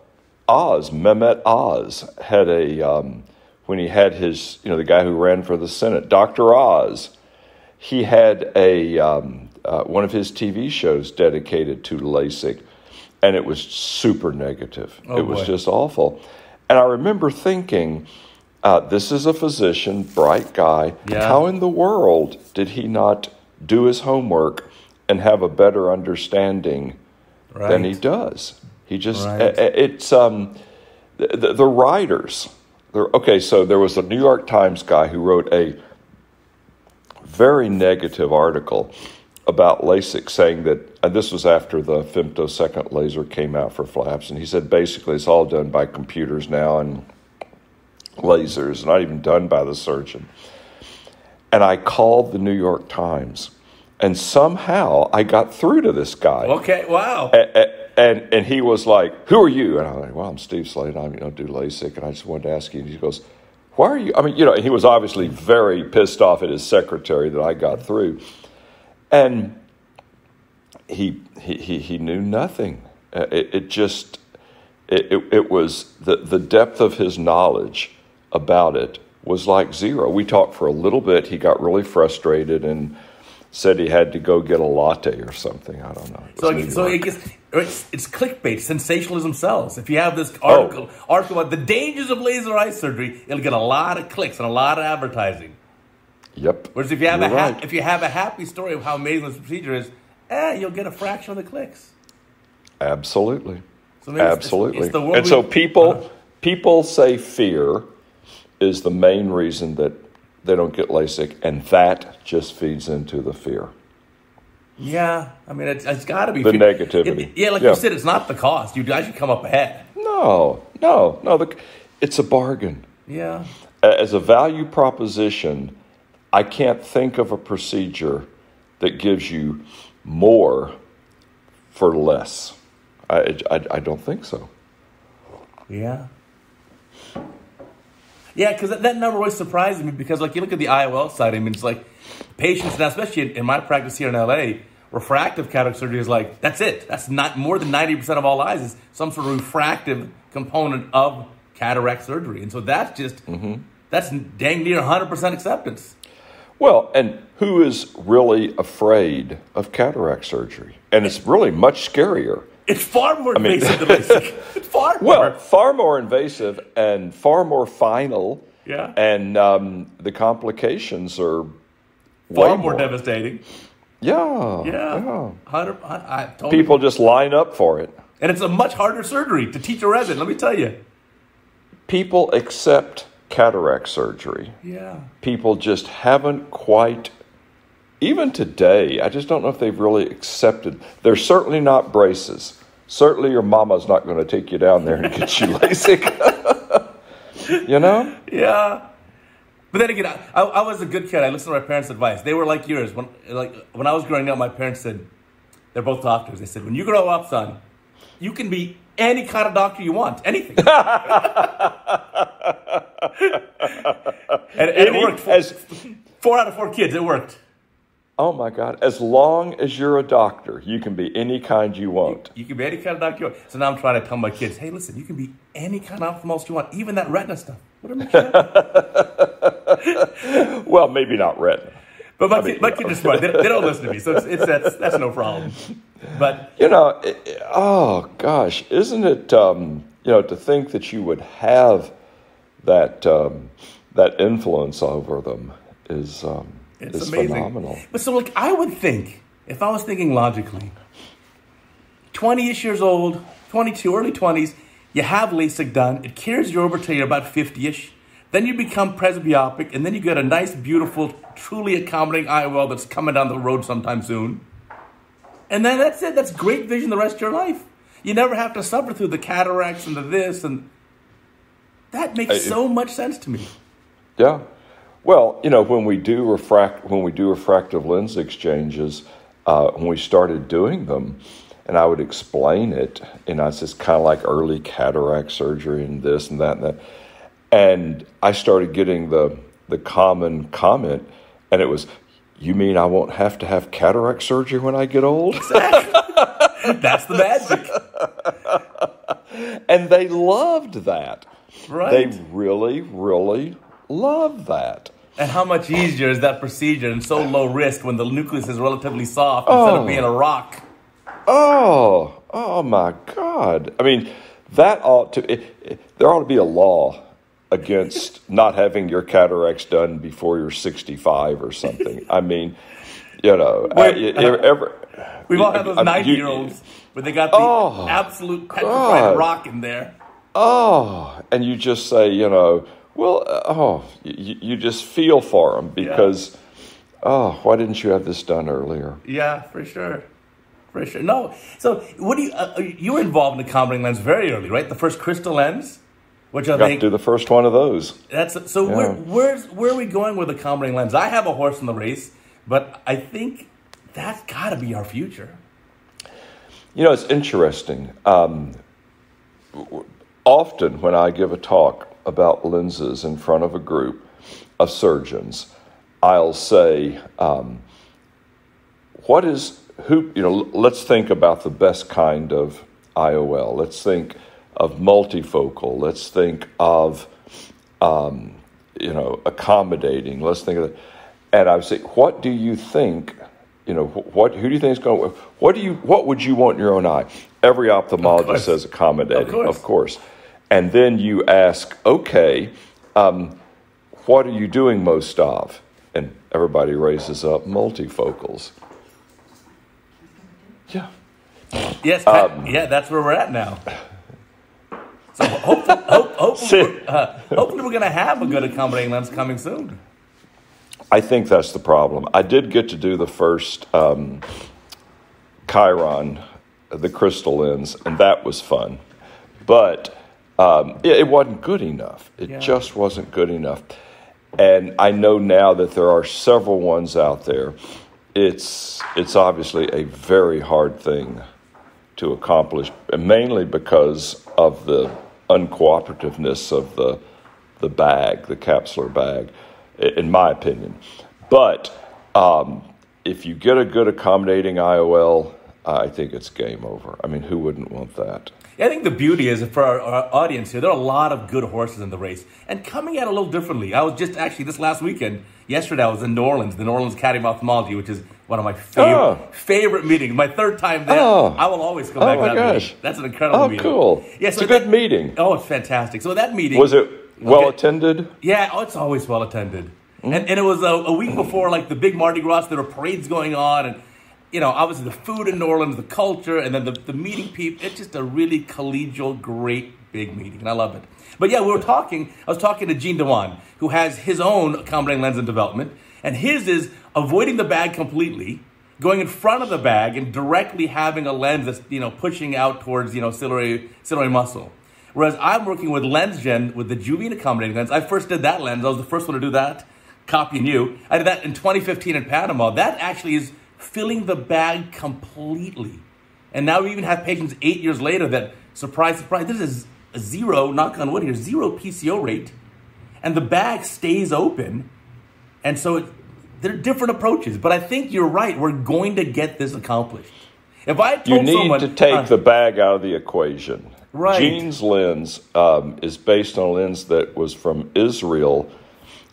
B: Oz Mehmet Oz had a um, when he had his you know the guy who ran for the Senate, Doctor Oz. He had a um, uh, one of his TV shows dedicated to LASIK and it was super negative. Oh, it was boy. just awful. And I remember thinking, uh, this is a physician, bright guy. Yeah. How in the world did he not do his homework and have a better understanding right. than he does? He just, right. it's, um, the, the, the writers. Okay, so there was a New York Times guy who wrote a very negative article about LASIK, saying that, and this was after the femtosecond laser came out for flaps, and he said basically it's all done by computers now and lasers, not even done by the surgeon. And I called the New York Times, and somehow I got through to this guy.
A: Okay, wow.
B: And, and, and he was like, "Who are you?" And I was like, "Well, I'm Steve Slade. I you know do LASIK." And I just wanted to ask you. And he goes, "Why are you?" I mean, you know, he was obviously very pissed off at his secretary that I got through. And he, he, he, knew nothing. Uh, it, it just, it, it, it was the, the depth of his knowledge about it was like zero. We talked for a little bit. He got really frustrated and said he had to go get a latte or something. I don't know.
A: So, so I guess It's, it's clickbait, sensationalism sells. If you have this article,
B: Oh.
A: article about the dangers of laser eye surgery, it'll get a lot of clicks and a lot of advertising.
B: Yep.
A: Whereas if you have
B: You're
A: a ha-
B: right.
A: if you have a happy story of how amazing this procedure is, eh, you'll get a fraction of the clicks.
B: Absolutely.
A: So maybe it's- it's-
B: Absolutely.
A: it's
B: and so people
A: Uh-huh.
B: people say fear is the main reason that they don't get LASIK, and that just feeds into the fear.
A: Yeah, I mean, it's, it's got to be
B: The
A: It-
B: negativity.
A: yeah, like
B: Yeah.
A: you said, it's not the cost. You guys should come up ahead.
B: No, no, no. The, it's a bargain.
A: Yeah,
B: As a value proposition, I can't think of a procedure that gives you more for less. I, I, I don't think so.
A: yeah, yeah. Because that, that number always surprises me. Because like you look at the IOL side, I mean, it's like patients, and especially in, in my practice here in LA, refractive cataract surgery is like that's it. That's not more than ninety percent of all eyes is some sort of refractive component of cataract surgery, and so that's just mm-hmm. that's dang near hundred percent acceptance.
B: Well, and who is really afraid of cataract surgery? And it's really much scarier.
A: It's far more
B: mean-
A: invasive than LASIK. It's far
B: Well,
A: more.
B: far more invasive and far more final.
A: Yeah.
B: And um, the complications are
A: far
B: way
A: more devastating.
B: Yeah.
A: Yeah. I, I totally
B: People just line up for it.
A: And it's a much harder surgery to teach a resident, let me tell you.
B: People accept cataract surgery.
A: Yeah.
B: People just haven't quite, even today, I just don't know if they've really accepted. They're certainly not braces. Certainly, your mama's not going to take you down there and get you LASIK. you know?
A: Yeah. But then again, I, I, I was a good kid. I listened to my parents' advice. They were like yours. When like when I was growing up, my parents said, they're both doctors. They said, when you grow up, son, you can be any kind of doctor you want, anything. and, and it worked. Four,
B: as-
A: four out of four kids, it worked.
B: Oh my God. As long as you're a doctor, you can be any kind you want.
A: You can be any kind of doctor you want. So now I'm trying to tell my kids, hey, listen, you can be any kind of ophthalmologist you want, even that retina stuff. Whatever makes you happy.
B: Well, maybe not retina.
A: But my, kid, my kids are smart. They, they don't listen to me, so it's, it's that's, that's no problem. But
B: You know, it- oh gosh, isn't it, um, you know, to think that you would have that, um, that influence over them is, um,
A: it's
B: is
A: amazing.
B: phenomenal.
A: But so, like, I would think, if I was thinking logically, 20-ish years old, 22, early 20s, you have LASIK done. It carries you over till you're about 50-ish. Then you become presbyopic, and then you get a nice, beautiful, truly accommodating IOL that's coming down the road sometime soon. And then that's it. That's great vision the rest of your life. You never have to suffer through the cataracts and the this and that makes
B: I-
A: so much sense to me.
B: Yeah. Well, you know, when we do refract, when we do refractive lens exchanges, uh, when we started doing them, and I would explain it, and I just kind of like early cataract surgery and this and that and that, and I started getting the the common comment, and it was, "You mean I won't have to have cataract surgery when I get old?"
A: That's the magic,
B: and they loved that.
A: Right?
B: They really, really love that.
A: And how much easier is that procedure and so low risk when the nucleus is relatively soft instead
B: Oh.
A: of being a rock?
B: Oh, oh my God! I mean, that ought to. It, it- there ought to be a law against not having your cataracts done before you're 65 or something. I mean, you know,
A: Wait,
B: I- ever-
A: We've all had those
B: I- I-
A: 90
B: you-
A: year olds where they got the
B: Oh,
A: absolute petrified
B: God.
A: rock in there.
B: Oh, and you just say, you know, well, uh, oh, you, you just feel for them because, oh, why didn't you have this done earlier?
A: Yeah, for sure. For sure. No. So, what do you, uh, uh, you were involved in the accommodating lens very early, right? The first Crystalens, which I
B: Got to
A: think
B: do the first one of those.
A: That's so. Where, where's where are we going with the accommodating lens? I have a horse in the race, but I think that's got to be our future.
B: You know, it's interesting. Um, often, when I give a talk about lenses in front of a group of surgeons, I'll say, um, "What is who?" You know, let's think about the best kind of IOL. Let's think of multifocal. Let's think of, um, you know, accommodating. Let's think of, it. and I would say, "What do you think you know, what who do you think is going? What do you what would you want in your own eye? Every ophthalmologist says accommodating,
A: Of course.
B: of course. And then you ask, okay, um, what are you doing most of? And everybody raises up multifocals. Yeah.
A: Yes, Pat,
B: Um,
A: yeah, that's where we're at now. So hopefully, hope, hopefully, we're, uh, hopefully we're going to have a good accommodating lens coming soon.
B: I think that's the problem. I did get to do the first um, Chiron, the Crystalens, and that was fun. But um, it, it wasn't good enough. It
A: Yeah.
B: just wasn't good enough. And I know now that there are several ones out there. It's it's obviously a very hard thing to accomplish, mainly because of the uncooperativeness of the the bag, the capsular bag, in my opinion. But um, if you get a good accommodating IOL, I think it's game over. I mean, who wouldn't want that?
A: I think the beauty is for our, our audience here, there are a lot of good horses in the race and coming at a little differently. I was just actually this last weekend, yesterday, I was in New Orleans, the New Orleans Academy of Ophthalmology, which is one of my favorite,
B: Oh.
A: favorite meetings. My third time there.
B: Oh.
A: I will always come
B: Oh
A: back to
B: my
A: that
B: gosh.
A: meeting. That's an incredible
B: Oh,
A: meeting.
B: cool.
A: Yeah,
B: It's
A: so
B: a good
A: that-
B: meeting.
A: Oh, it's fantastic. So that meeting
B: Was it well
A: Okay.
B: attended?
A: Yeah, oh, it's always well attended.
B: Mm.
A: And, and it was a, a week before, like the big Mardi Gras, there were parades going on, and you know, obviously the food in New Orleans, the culture, and then the, the meeting people. It's just a really collegial, great big meeting, and I love it. But yeah, we were talking. I was talking to Gene Dewan, who has his own accommodating lens in development, and his is avoiding the bag completely, going in front of the bag, and directly having a lens that's you know pushing out towards you know ciliary ciliary muscle. Whereas I'm working with LensGen with the Juvene accommodating lens. I first did that lens. I was the first one to do that, copying you. I did that in 2015 in Panama. That actually is filling the bag completely. And now we even have patients eight years later that, surprise, surprise, this is a zero, knock on wood here, zero PCO rate. And the bag stays open. And so it, there are different approaches. But I think you're right. We're going to get this accomplished. If I had
B: You need
A: someone,
B: to take
A: uh,
B: the bag out of the equation.
A: Right.
B: Gene's lens um, is based on a lens that was from Israel,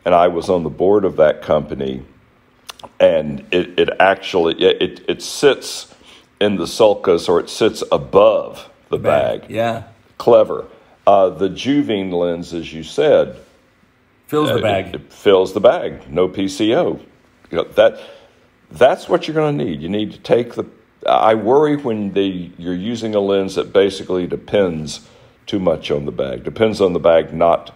B: and I was on the board of that company. And it, it actually it, it, it sits in the sulcus or it sits above the bag.
A: Yeah.
B: Clever. Uh, the Juvene lens, as you said,
A: Fills the
B: it-
A: bag.
B: It, fills the bag. No PCO. You know, that that's what you're going to need. You need to take the. I worry when they you're using a lens that basically depends too much on the bag. Depends on the bag not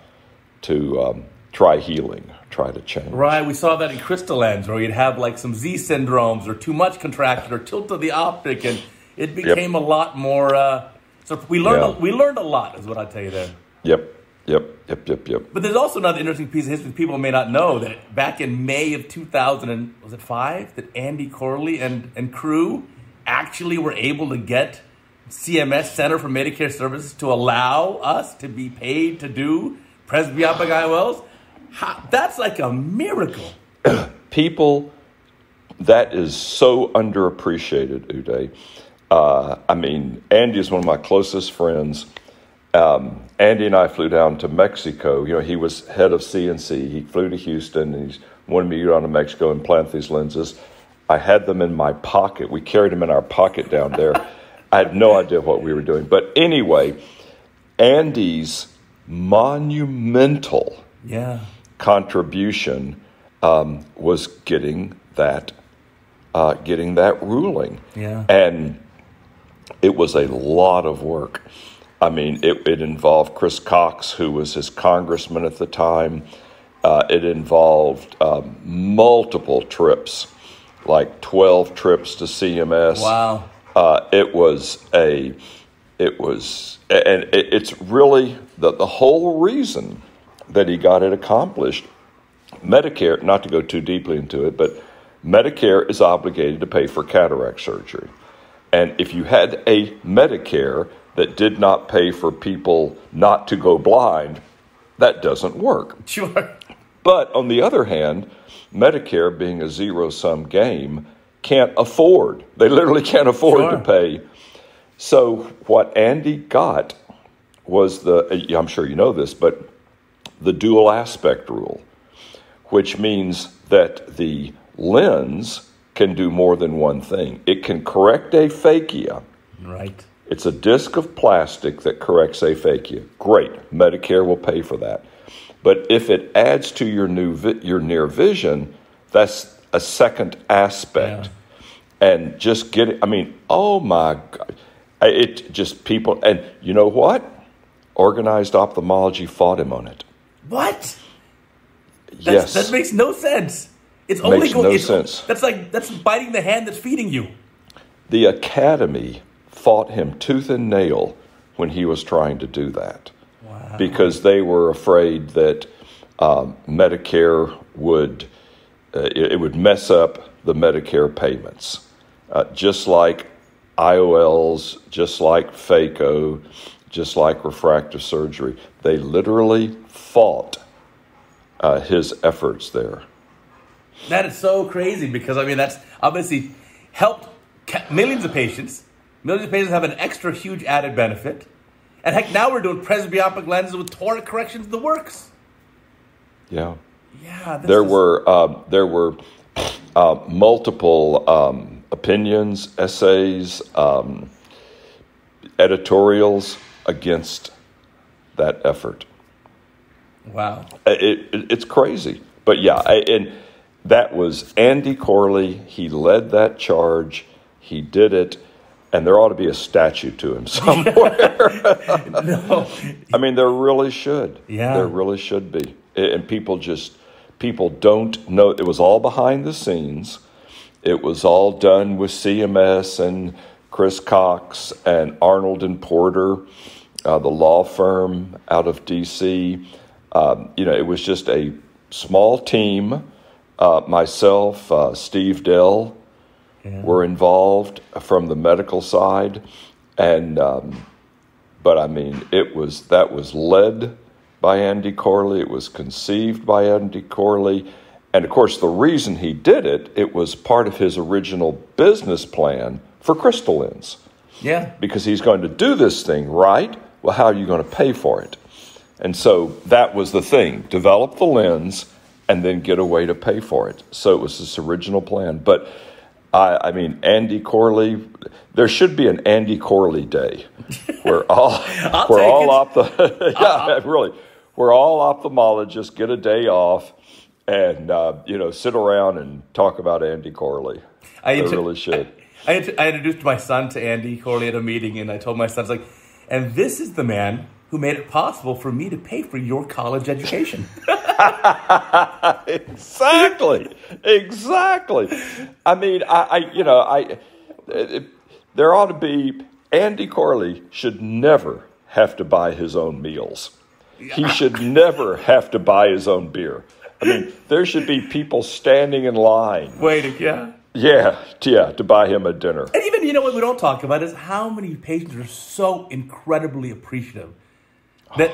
B: to um, try healing, try to change.
A: Right, we saw that in Crystalens, where you'd have like some Z syndromes or too much contraction or tilt of the optic, and it became a lot more. Uh, so we learned
B: Yeah.
A: we learned a lot, is what I tell you there.
B: Yep. Yep. Yep. Yep. Yep.
A: But there's also another interesting piece of history people may not know that back in May of 2000 and was it five that Andy Corley and and crew actually were able to get CMS Center for Medicare Services to allow us to be paid to do presbyopic IOLs. How, that's like a miracle.
B: people that is so underappreciated uday. Uh, i mean andy is one of my closest friends. Um, andy and i flew down to mexico. You know he was head of C&C he flew to houston and he wanted me to go down to mexico and plant these lenses. I had them in my pocket. We carried them in our pocket down there. I had no idea what we were doing. But anyway andy's monumental
A: Yeah.
B: Contribution um, was getting that uh, getting that ruling.
A: Yeah.
B: And it was a lot of work. I mean, it, it involved Chris Cox, who was his congressman at the time. Uh, it involved um, multiple trips, like 12 trips to CMS.
A: Wow.
B: Uh, it was a, it was, and it, it's really the, the whole reason that he got it accomplished. Medicare, not to go too deeply into it, but Medicare is obligated to pay for cataract surgery. And if you had a Medicare that did not pay for people not to go blind, that doesn't work.
A: Sure.
B: But on the other hand, Medicare, being a zero sum game, can't afford. They literally can't afford
A: Sure.
B: to pay. So what Andy got was the, I'm sure you know this, but the dual aspect rule, which means that the lens can do more than one thing. It can correct aphakia.
A: Right.
B: It's a disc of plastic that corrects aphakia. Great, Medicare will pay for that. But if it adds to your new vi- your near vision, that's a second aspect. And just get it. I mean, oh my God, it just people. And you know what? Organized ophthalmology fought him on it.
A: What? That's,
B: yes,
A: That makes no sense. It's only
B: Makes
A: go-
B: no
A: it's-
B: sense.
A: That's like that's biting the hand that's feeding you.
B: the academy fought him tooth and nail when he was trying to do that.
A: Wow.
B: because they were afraid that um, Medicare would uh, it, it would mess up the Medicare payments, uh, just like IOLs, just like phaco, just like refractive surgery. They literally fought uh, his efforts there.
A: That is so crazy because I mean that's obviously helped millions of patients. Millions of patients have an extra huge added benefit, and heck, now we're doing presbyopic lenses with toric corrections. In the works.
B: Yeah.
A: Yeah.
B: There
A: is-
B: were um, there were uh, multiple um, opinions, essays, um, editorials against that effort.
A: Wow.
B: Uh, it, it, it's crazy, but yeah, I, and that was Andy Corley. He led that charge. He did it, and there ought to be a statue to him somewhere.
A: No.
B: I mean, there really should.
A: Yeah.
B: There really should be. And people just, people don't know. It was all behind the scenes. It was all done with CMS and Chris Cox and Arnold and Porter, uh, the law firm out of DC. Um, you know, it was just a small team. Uh, myself, uh, Steve Dell, were involved from the medical side, and um, but I mean, it was that was led by Andy Corley. It was conceived by Andy Corley, and of course, the reason he did it, it was part of his original business plan for Crystalens,
A: Yeah.
B: because he's going to do this thing right. Well, how are you going to pay for it? And so that was the thing: develop the lens, and then get a way to pay for it. So it was this original plan, but. I, I mean, Andy Corley. There should be an Andy Corley day, where all we're all
A: it.
B: ophtho- yeah, really, we're all ophthalmologists. Get a day off, and uh, you know, sit around and talk about Andy Corley.
A: I
B: They
A: inter-
B: really should.
A: I, I introduced my son to Andy Corley at a meeting, and I told my son, I was like, and this is the man who made it possible for me to pay for your college education.
B: exactly, exactly. I mean, I, I you know, I it, there ought to be Andy Corley should never have to buy his own meals. He should never have to buy his own beer. I mean, there should be people standing in line.
A: Waiting, yeah.
B: Yeah, yeah, to buy him a dinner.
A: And even, you know what we don't talk about is how many patients are so incredibly appreciative that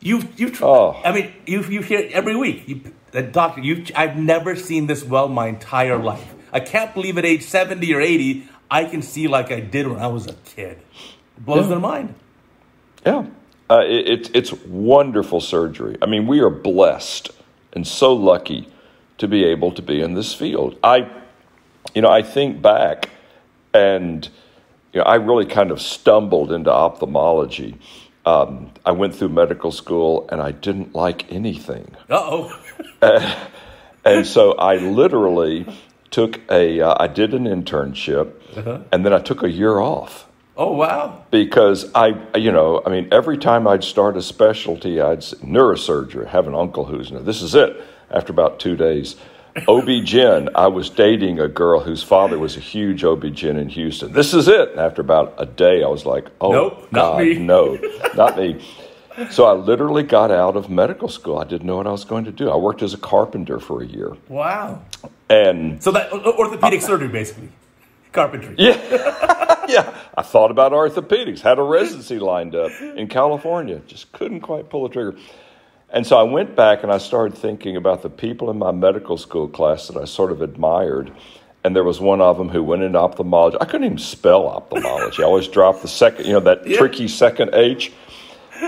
A: you've, you've
B: Oh.
A: I mean, you you hear every week, you, the doctor, you I've never seen this well my entire life. I can't believe at age 70 or 80, I can see like I did when I was a kid. It blows their mind.
B: Yeah, uh, it, it's it's wonderful surgery. I mean, we are blessed and so lucky to be able to be in this field. I, you know, I think back, and you know, I really kind of stumbled into ophthalmology. Um, I went through medical school, and I didn't like anything.
A: Uh-oh.
B: and so I literally took a, uh, I did an internship, and then I took a year off
A: Oh, wow.
B: because I, you know, I mean, every time I'd start a specialty, I'd neurosurgery. Have an uncle who's this is it. After about two days, OB-GYN. I was dating a girl whose father was a huge OB-GYN in Houston. This is it. After about a day, I was like, oh,
A: Nope, not
B: God,
A: me.
B: no, not me. So I literally got out of medical school. I didn't know what I was going to do. I worked as a carpenter for a year,
A: Wow.
B: and
A: So that orthopedic surgery, basically. Carpentry.
B: Yeah. yeah, I thought about orthopedics, had a residency lined up in California, just couldn't quite pull the trigger. And so I went back and I started thinking about the people in my medical school class that I sort of admired. And there was one of them who went into ophthalmology. I couldn't even spell ophthalmology. I always dropped the second, you know, that
A: Yeah.
B: tricky second H.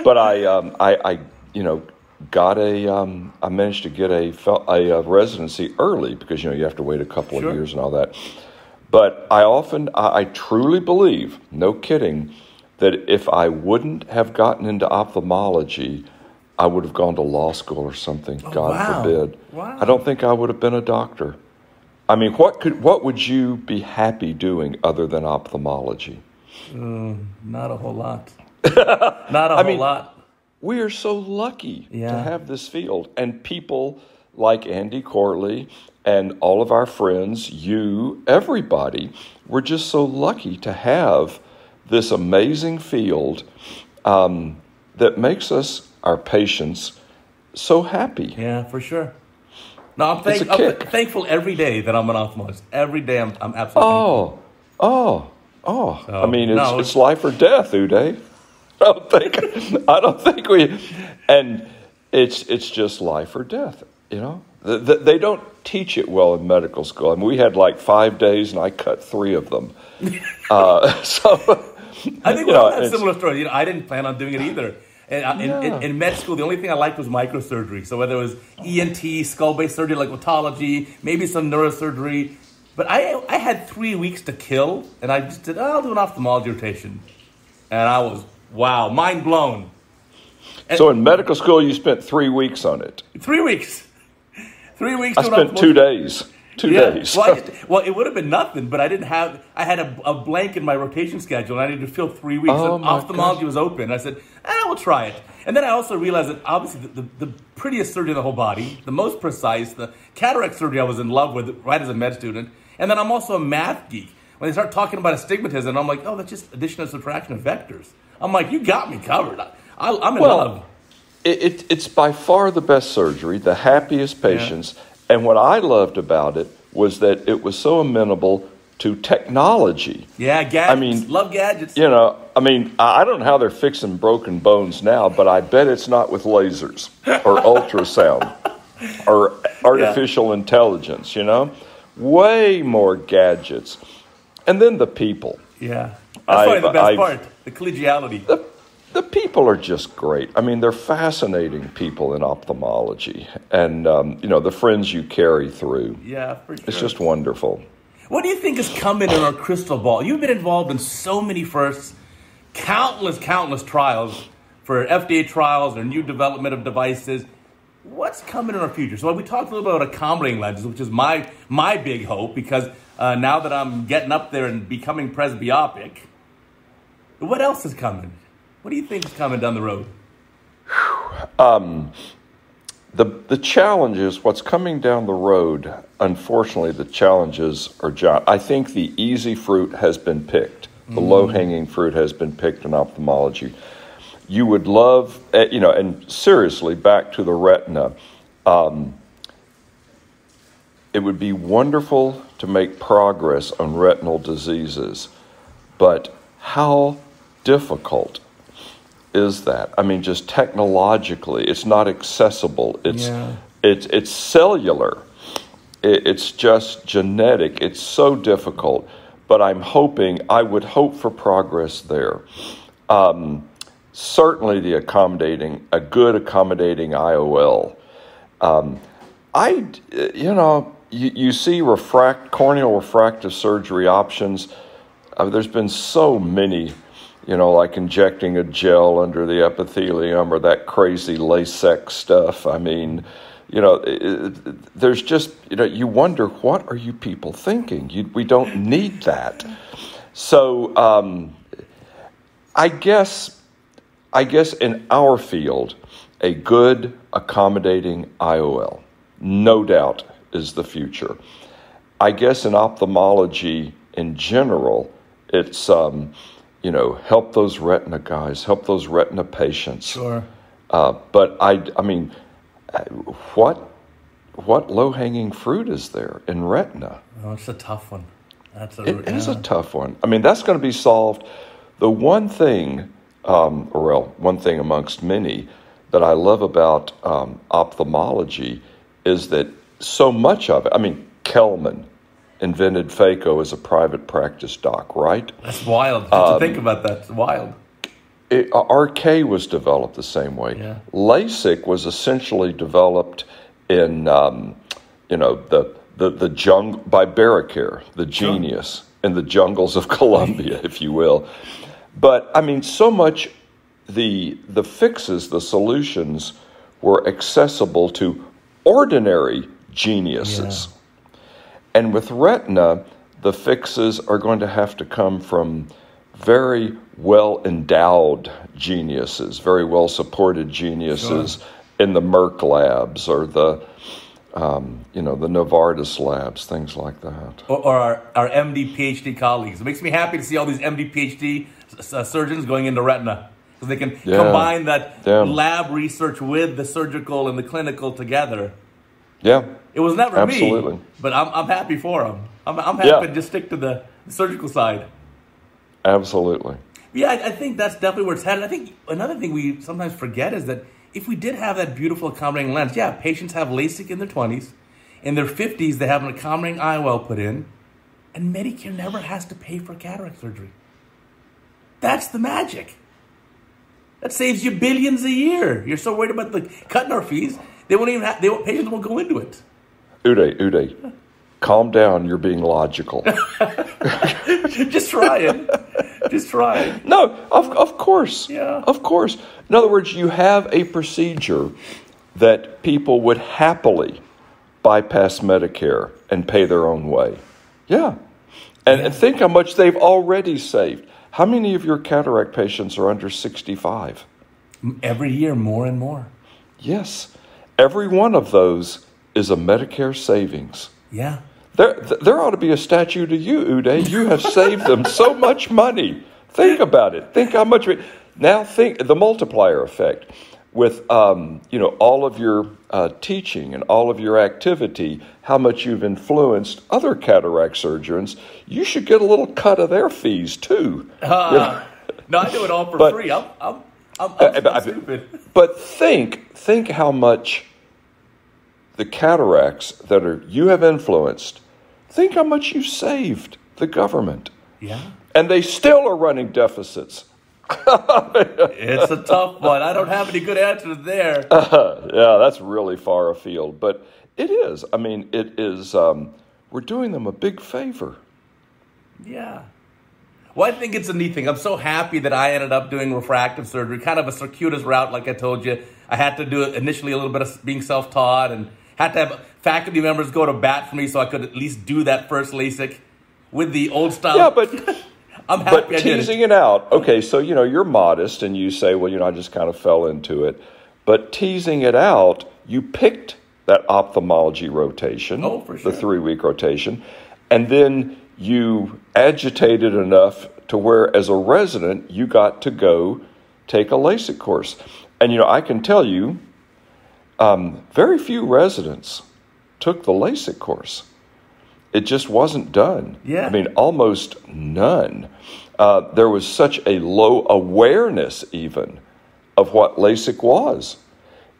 B: But I, um, I, I, you know, got a um, I managed to get a, a, a residency early because you know you have to wait a couple
A: Sure.
B: of years and all that. But I often I, I truly believe, no kidding, that if I wouldn't have gotten into ophthalmology, I would have gone to law school or something. God
A: Oh, wow.
B: forbid.
A: Wow.
B: I don't think I would have been a doctor. I mean, what could what would you be happy doing other than ophthalmology?
A: Not a whole lot. Not a whole
B: mean-
A: lot.
B: we are so lucky to have this field and people like Andy Corley and all of our friends, you, everybody, we're just so lucky to have this amazing field um, that makes us, our patients, so happy.
A: Yeah, for sure. No, I'm, thank- I'm thankful every day that I'm an ophthalmologist. Every day I'm, I'm absolutely thankful.
B: Oh, oh, oh! I mean, it's,
A: no.
B: it's life or death, Uday. I don't think I don't think we, and it's it's just life or death. You know, Th- th- they don't teach it well in medical school. I mean, we had like five days, and I cut three of them. uh, so,
A: I think we
B: know,
A: all have similar stories. You know, I didn't plan on doing it either. And I, in,
B: Yeah.
A: in, in med school, the only thing I liked was microsurgery. So whether it was ENT, skull-based surgery like otology, maybe some neurosurgery. But I, I had three weeks to kill, and I just did, oh, I'll do an ophthalmology rotation. And I was, wow, mind blown.
B: And so in medical school, you spent three weeks on it.
A: Three weeks. Three weeks.
B: I spent two days. Two
A: Yeah.
B: days.
A: Well, I just, well, it would have been nothing, but I didn't have. I had a, a blank in my rotation schedule, and I needed to fill three weeks.
B: Oh,
A: and
B: my
A: ophthalmology was open. I said, "I will try it." And then I also realized that obviously the, the, the prettiest surgery in the whole body, the most precise, the cataract surgery I was in love with right as a med student. And then I'm also a math geek. When they start talking about astigmatism, I'm like, "Oh, that's just addition and subtraction of vectors." I'm like, "You got me covered. I, I'm in
B: Well,
A: love."
B: It, it, it's by far the best surgery, the happiest patients. And what I loved about it was that it was so amenable to technology.
A: Yeah, gadgets.
B: I mean,
A: love gadgets.
B: You know, I mean, I don't know how they're fixing broken bones now, but I bet it's not with lasers or ultrasound or artificial intelligence, you know? Way more gadgets. And then the people.
A: Yeah, that's probably the best
B: I've-
A: part. The collegiality.
B: the, the people are just great. I mean, they're fascinating people in ophthalmology, and um, you know the friends you carry through.
A: Yeah, for sure.
B: It's just wonderful.
A: What do you think is coming in our crystal ball? You've been involved in so many firsts, countless, countless trials for FDA trials or new development of devices. What's coming in our future? So we talked a little bit about accommodating lenses, which is my my big hope because uh, now that I'm getting up there and becoming presbyopic, what else is coming? What do you think is coming down the road?
B: The the challenge is what's coming down the road. Unfortunately, the challenges are. gi- I think the easy fruit has been picked. The low hanging fruit has been picked in ophthalmology. You would love, eh, you know, and seriously, back to the retina. Um, it would be wonderful to make progress on retinal diseases, but how difficult is that? I mean, just technologically, it's not accessible. It's
A: Yeah.
B: it's it's cellular. It, it's just genetic. It's so difficult. But I'm hoping. I would hope for progress there. Um, certainly, the accommodating a good accommodating IOL. Um, I, you know, you, you see refract corneal refractive surgery options. Uh, there's been so many, you know, like injecting a gel under the epithelium or that crazy LASIK stuff. I mean, you know, it, there's just, you know, you wonder what are you people thinking? You, we don't need that. So um, I guess, I guess in our field, a good accommodating IOL, no doubt, is the future. I guess in ophthalmology in general, it's um, you know help those retina guys, help those retina patients.
A: Sure.
B: Uh, but I, I mean, what what low hanging fruit is there in retina?
A: Oh, it's a tough one. That's a,
B: It is
A: yeah.
B: a tough one. I mean, that's going to be solved. The one thing, um, or well, one thing amongst many that I love about um, ophthalmology is that so much of it. I mean, Kelman invented phaco as a private practice doc, right?
A: That's wild.
B: Um,
A: to think about that. It's wild.
B: it, RK was developed the same way.
A: Yeah.
B: LASIK was essentially developed in, um, you know, the the the jungle by Barraquer, the genius in the jungles of Colombia, if you will. But I mean, so much the the fixes, the solutions were accessible to ordinary geniuses. And with retina, the fixes are going to have to come from very well endowed geniuses, very well supported geniuses in the Merck labs or the um, you know the Novartis labs, things like that.
A: or, or our, our MD PhD colleagues. It makes me happy to see all these MD PhD s- uh, surgeons going into retina because they can
B: Yeah.
A: combine that
B: Yeah.
A: lab research with the surgical and the clinical together.
B: Yeah,
A: It was never
B: Absolutely.
A: me, Absolutely. but I'm, I'm happy for them. I'm, I'm happy
B: Yeah.
A: to just stick to the, the surgical side.
B: absolutely.
A: Yeah, I, I think that's definitely where it's headed. I think another thing we sometimes forget is that if we did have that beautiful accommodating lens, yeah, patients have LASIK in their 20s. In their 50s, they have an accommodating IOL put in, and Medicare never has to pay for cataract surgery. That's the magic. That saves you billions a year. You're so worried about the cutting our fees, they won't even have, they won't, patients won't go into it.
B: Uday, Uday, calm down. You're being logical.
A: Just trying. Just trying.
B: No, of, of course.
A: Yeah.
B: Of course. In other words, you have a procedure that people would happily bypass Medicare and pay their own way. Yeah. And, and think how much they've already saved. How many of your cataract patients are under 65?
A: Every year, more and more.
B: Yes. Every one of those is a Medicare savings.
A: Yeah.
B: There, there ought to be a statue to you, Uday. You have saved them so much money. Think about it. Think how much. Now think the multiplier effect with um, you know all of your uh, teaching and all of your activity. How much you've influenced other cataract surgeons. You should get a little cut of their fees too.
A: Uh, no, I do it all for
B: But-
A: free. I'm, I'm, I'm, I'm
B: Uh, but-
A: stupid.
B: But think, think how much the cataracts that are you have influenced. Think how much you saved the government,
A: Yeah.
B: and they still are running deficits.
A: It's a tough one. I don't have any good answers there.
B: yeah, that's really far afield, but it is. I mean, it is. Um, we're doing them a big favor.
A: Yeah. Well, I think it's a neat thing. I'm so happy that I ended up doing refractive surgery, kind of a circuitous route, like I told you. I had to do it initially a little bit of being self taught and had to have faculty members go to bat for me so I could at least do that first LASIK with the old style.
B: Yeah, but
A: I'm happy
B: but teasing
A: it.
B: it out. Okay, so you know you're modest and you say, well, you know, I just kind of fell into it. But teasing it out, you picked that ophthalmology rotation,
A: Oh, for sure.
B: the three week rotation, and then you agitated enough to where, as a resident, you got to go take a LASIK course. And you know, I can tell you, um, very few residents took the LASIK course. It just wasn't done.
A: Yeah.
B: I mean, almost none. Uh, there was such a low awareness, even, of what LASIK was.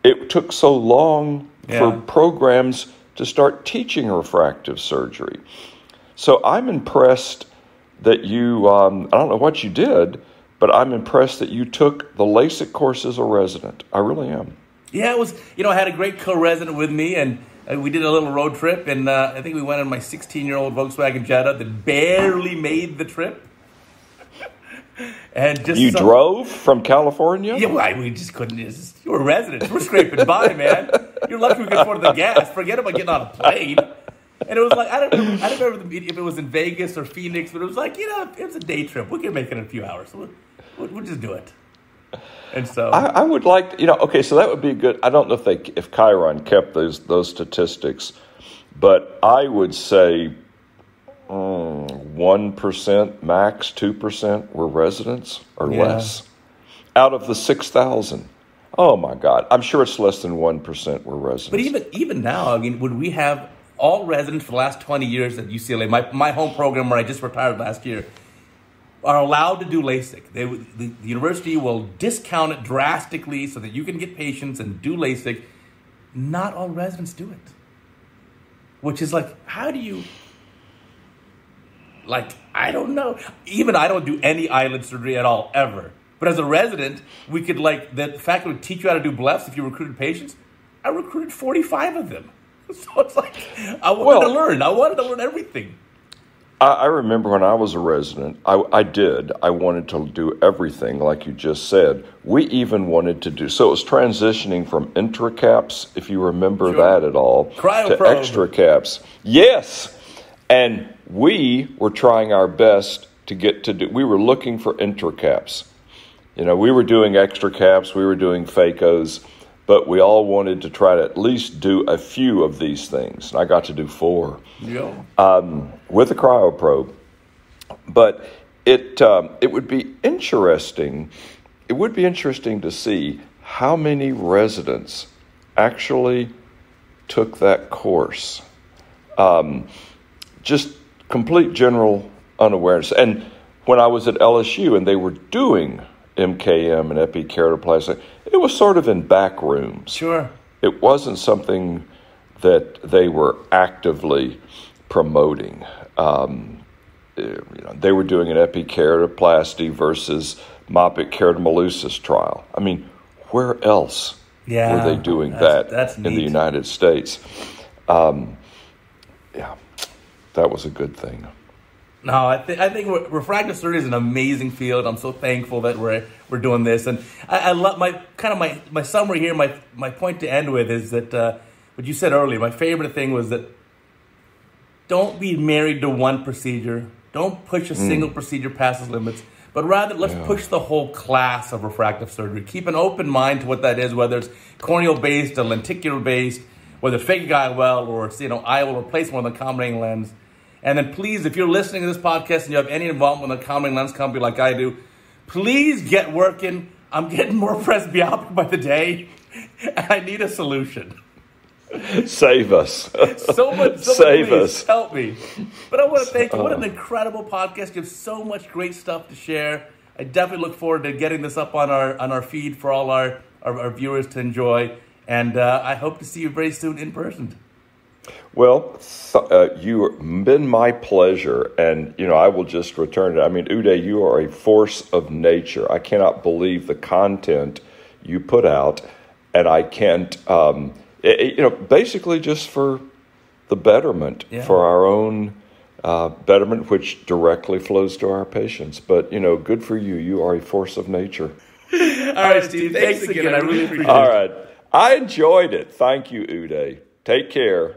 B: It took so long
A: Yeah.
B: for programs to start teaching refractive surgery. So I'm impressed that you, um, I don't know what you did, but I'm impressed that you took the LASIK course as a resident. I really am.
A: Yeah, it was. You know, I had a great co-resident with me, and uh, we did a little road trip. And uh, I think we went in my 16-year-old Volkswagen Jetta that barely made the trip. and just
B: You
A: some-
B: drove from California?
A: Yeah, well, we just couldn't. Just, you were residents. We're scraping by, man. You're lucky we could afford the gas. Forget about getting on a plane. And it was like I don't remember, I don't remember the, if it was in Vegas or Phoenix, but it was like you know it was a day trip. We could make it in a few hours. So we'll, we'll, we'll just do it. And so
B: I, I would like, you know, okay, so that would be good. I don't know if they, if Chiron kept those those statistics, but I would say mm, one max, two percent were residents or
A: Yeah.
B: less out of the six thousand. Oh my God, I'm sure it's less than one percent were residents.
A: But even even now, I mean, would we have all residents for the last twenty years at UCLA? My my home program where I just retired last year are allowed to do LASIK. They, the, the university will discount it drastically so that you can get patients and do LASIK. Not all residents do it, which is like, how do you? Like, I don't know. Even I don't do any eyelid surgery at all ever. But as a resident, we could like the faculty would teach you how to do blephs if you recruited patients. I recruited 45 of them. So it's like I wanted
B: Well-
A: to learn. I wanted to learn everything.
B: I, I remember when I was a resident, I, I did. I wanted to do everything, like you just said. We even wanted to do so. It was transitioning from intracaps, if you remember
A: Sure.
B: that at all, to
A: Cryoprobe.
B: extra caps. Yes, and we were trying our best to get to do. We were looking for intracaps. You know, we were doing extra caps, we were doing phacos, but we all wanted to try to at least do a few of these things. And I got to do four
A: Yeah.
B: um, with a cryoprobe. But it um, it would be interesting. It would be interesting to see how many residents actually took that course. Um, just complete general unawareness. And when I was at LSU and they were doing MKM and epikeratoplasty, it was sort of in back rooms
A: Sure.
B: it wasn't something that they were actively promoting. Um, uh, you know, they were doing an epikeratoplasty versus myopic keratomileusis trial. I mean, where else
A: Yeah,
B: were they doing
A: that's-
B: that
A: that's
B: in the. United States? Um, yeah, that was a good thing.
A: No, I, th- I think re- refractive surgery is an amazing field. I'm so thankful that we're we're doing this, and I, I love my kind of my, my summary here. My my point to end with is that uh, what you said earlier. My favorite thing was that don't be married to one procedure. Don't push a single procedure past its limits, but rather let's
B: Yeah.
A: push the whole class of refractive surgery. Keep an open mind to what that is, whether it's corneal based or lenticular based, whether it's fake well or it's you know IOL replacement with the accommodating lens. And then please, if you're listening to this podcast and you have any involvement with a accommodating lens company like I do, please get working. I'm getting more presbyopic by the day, and I need a solution.
B: Save us.
A: So much, so
B: Save
A: please
B: us.
A: help me. But I want to thank you. What an incredible podcast! You have so much great stuff to share. I definitely look forward to getting this up on our on our feed for all our our, our viewers to enjoy. And uh, I hope to see you very soon in person.
B: Well, th- uh, you been my pleasure, and you know I will just return it. I mean, Uday, you are a force of nature. I cannot believe the content you put out, and I can't, um, it- it- you know, basically just for the betterment,
A: Yeah.
B: for our own uh, betterment, which directly flows to our patients. But you know, good for you. You are a force of nature.
A: All right, Steve. Thanks, again. I really appreciate
B: All
A: it.
B: All right. I enjoyed it. Thank you, Uday. Take care.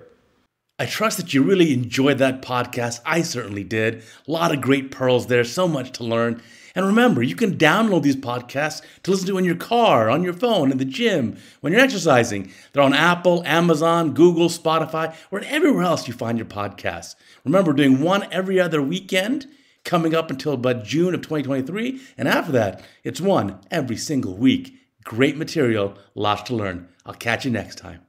A: I trust that you really enjoyed that podcast. I certainly did. A lot of great pearls there, so much to learn. And remember, you can download these podcasts to listen to in your car, on your phone, in the gym, when you're exercising. They're on Apple, Amazon, Google, Spotify, or everywhere else you find your podcasts. Remember, doing one every other weekend coming up until about June of 2023. And after that, it's one every single week. Great material, lots to learn. I'll catch you next time.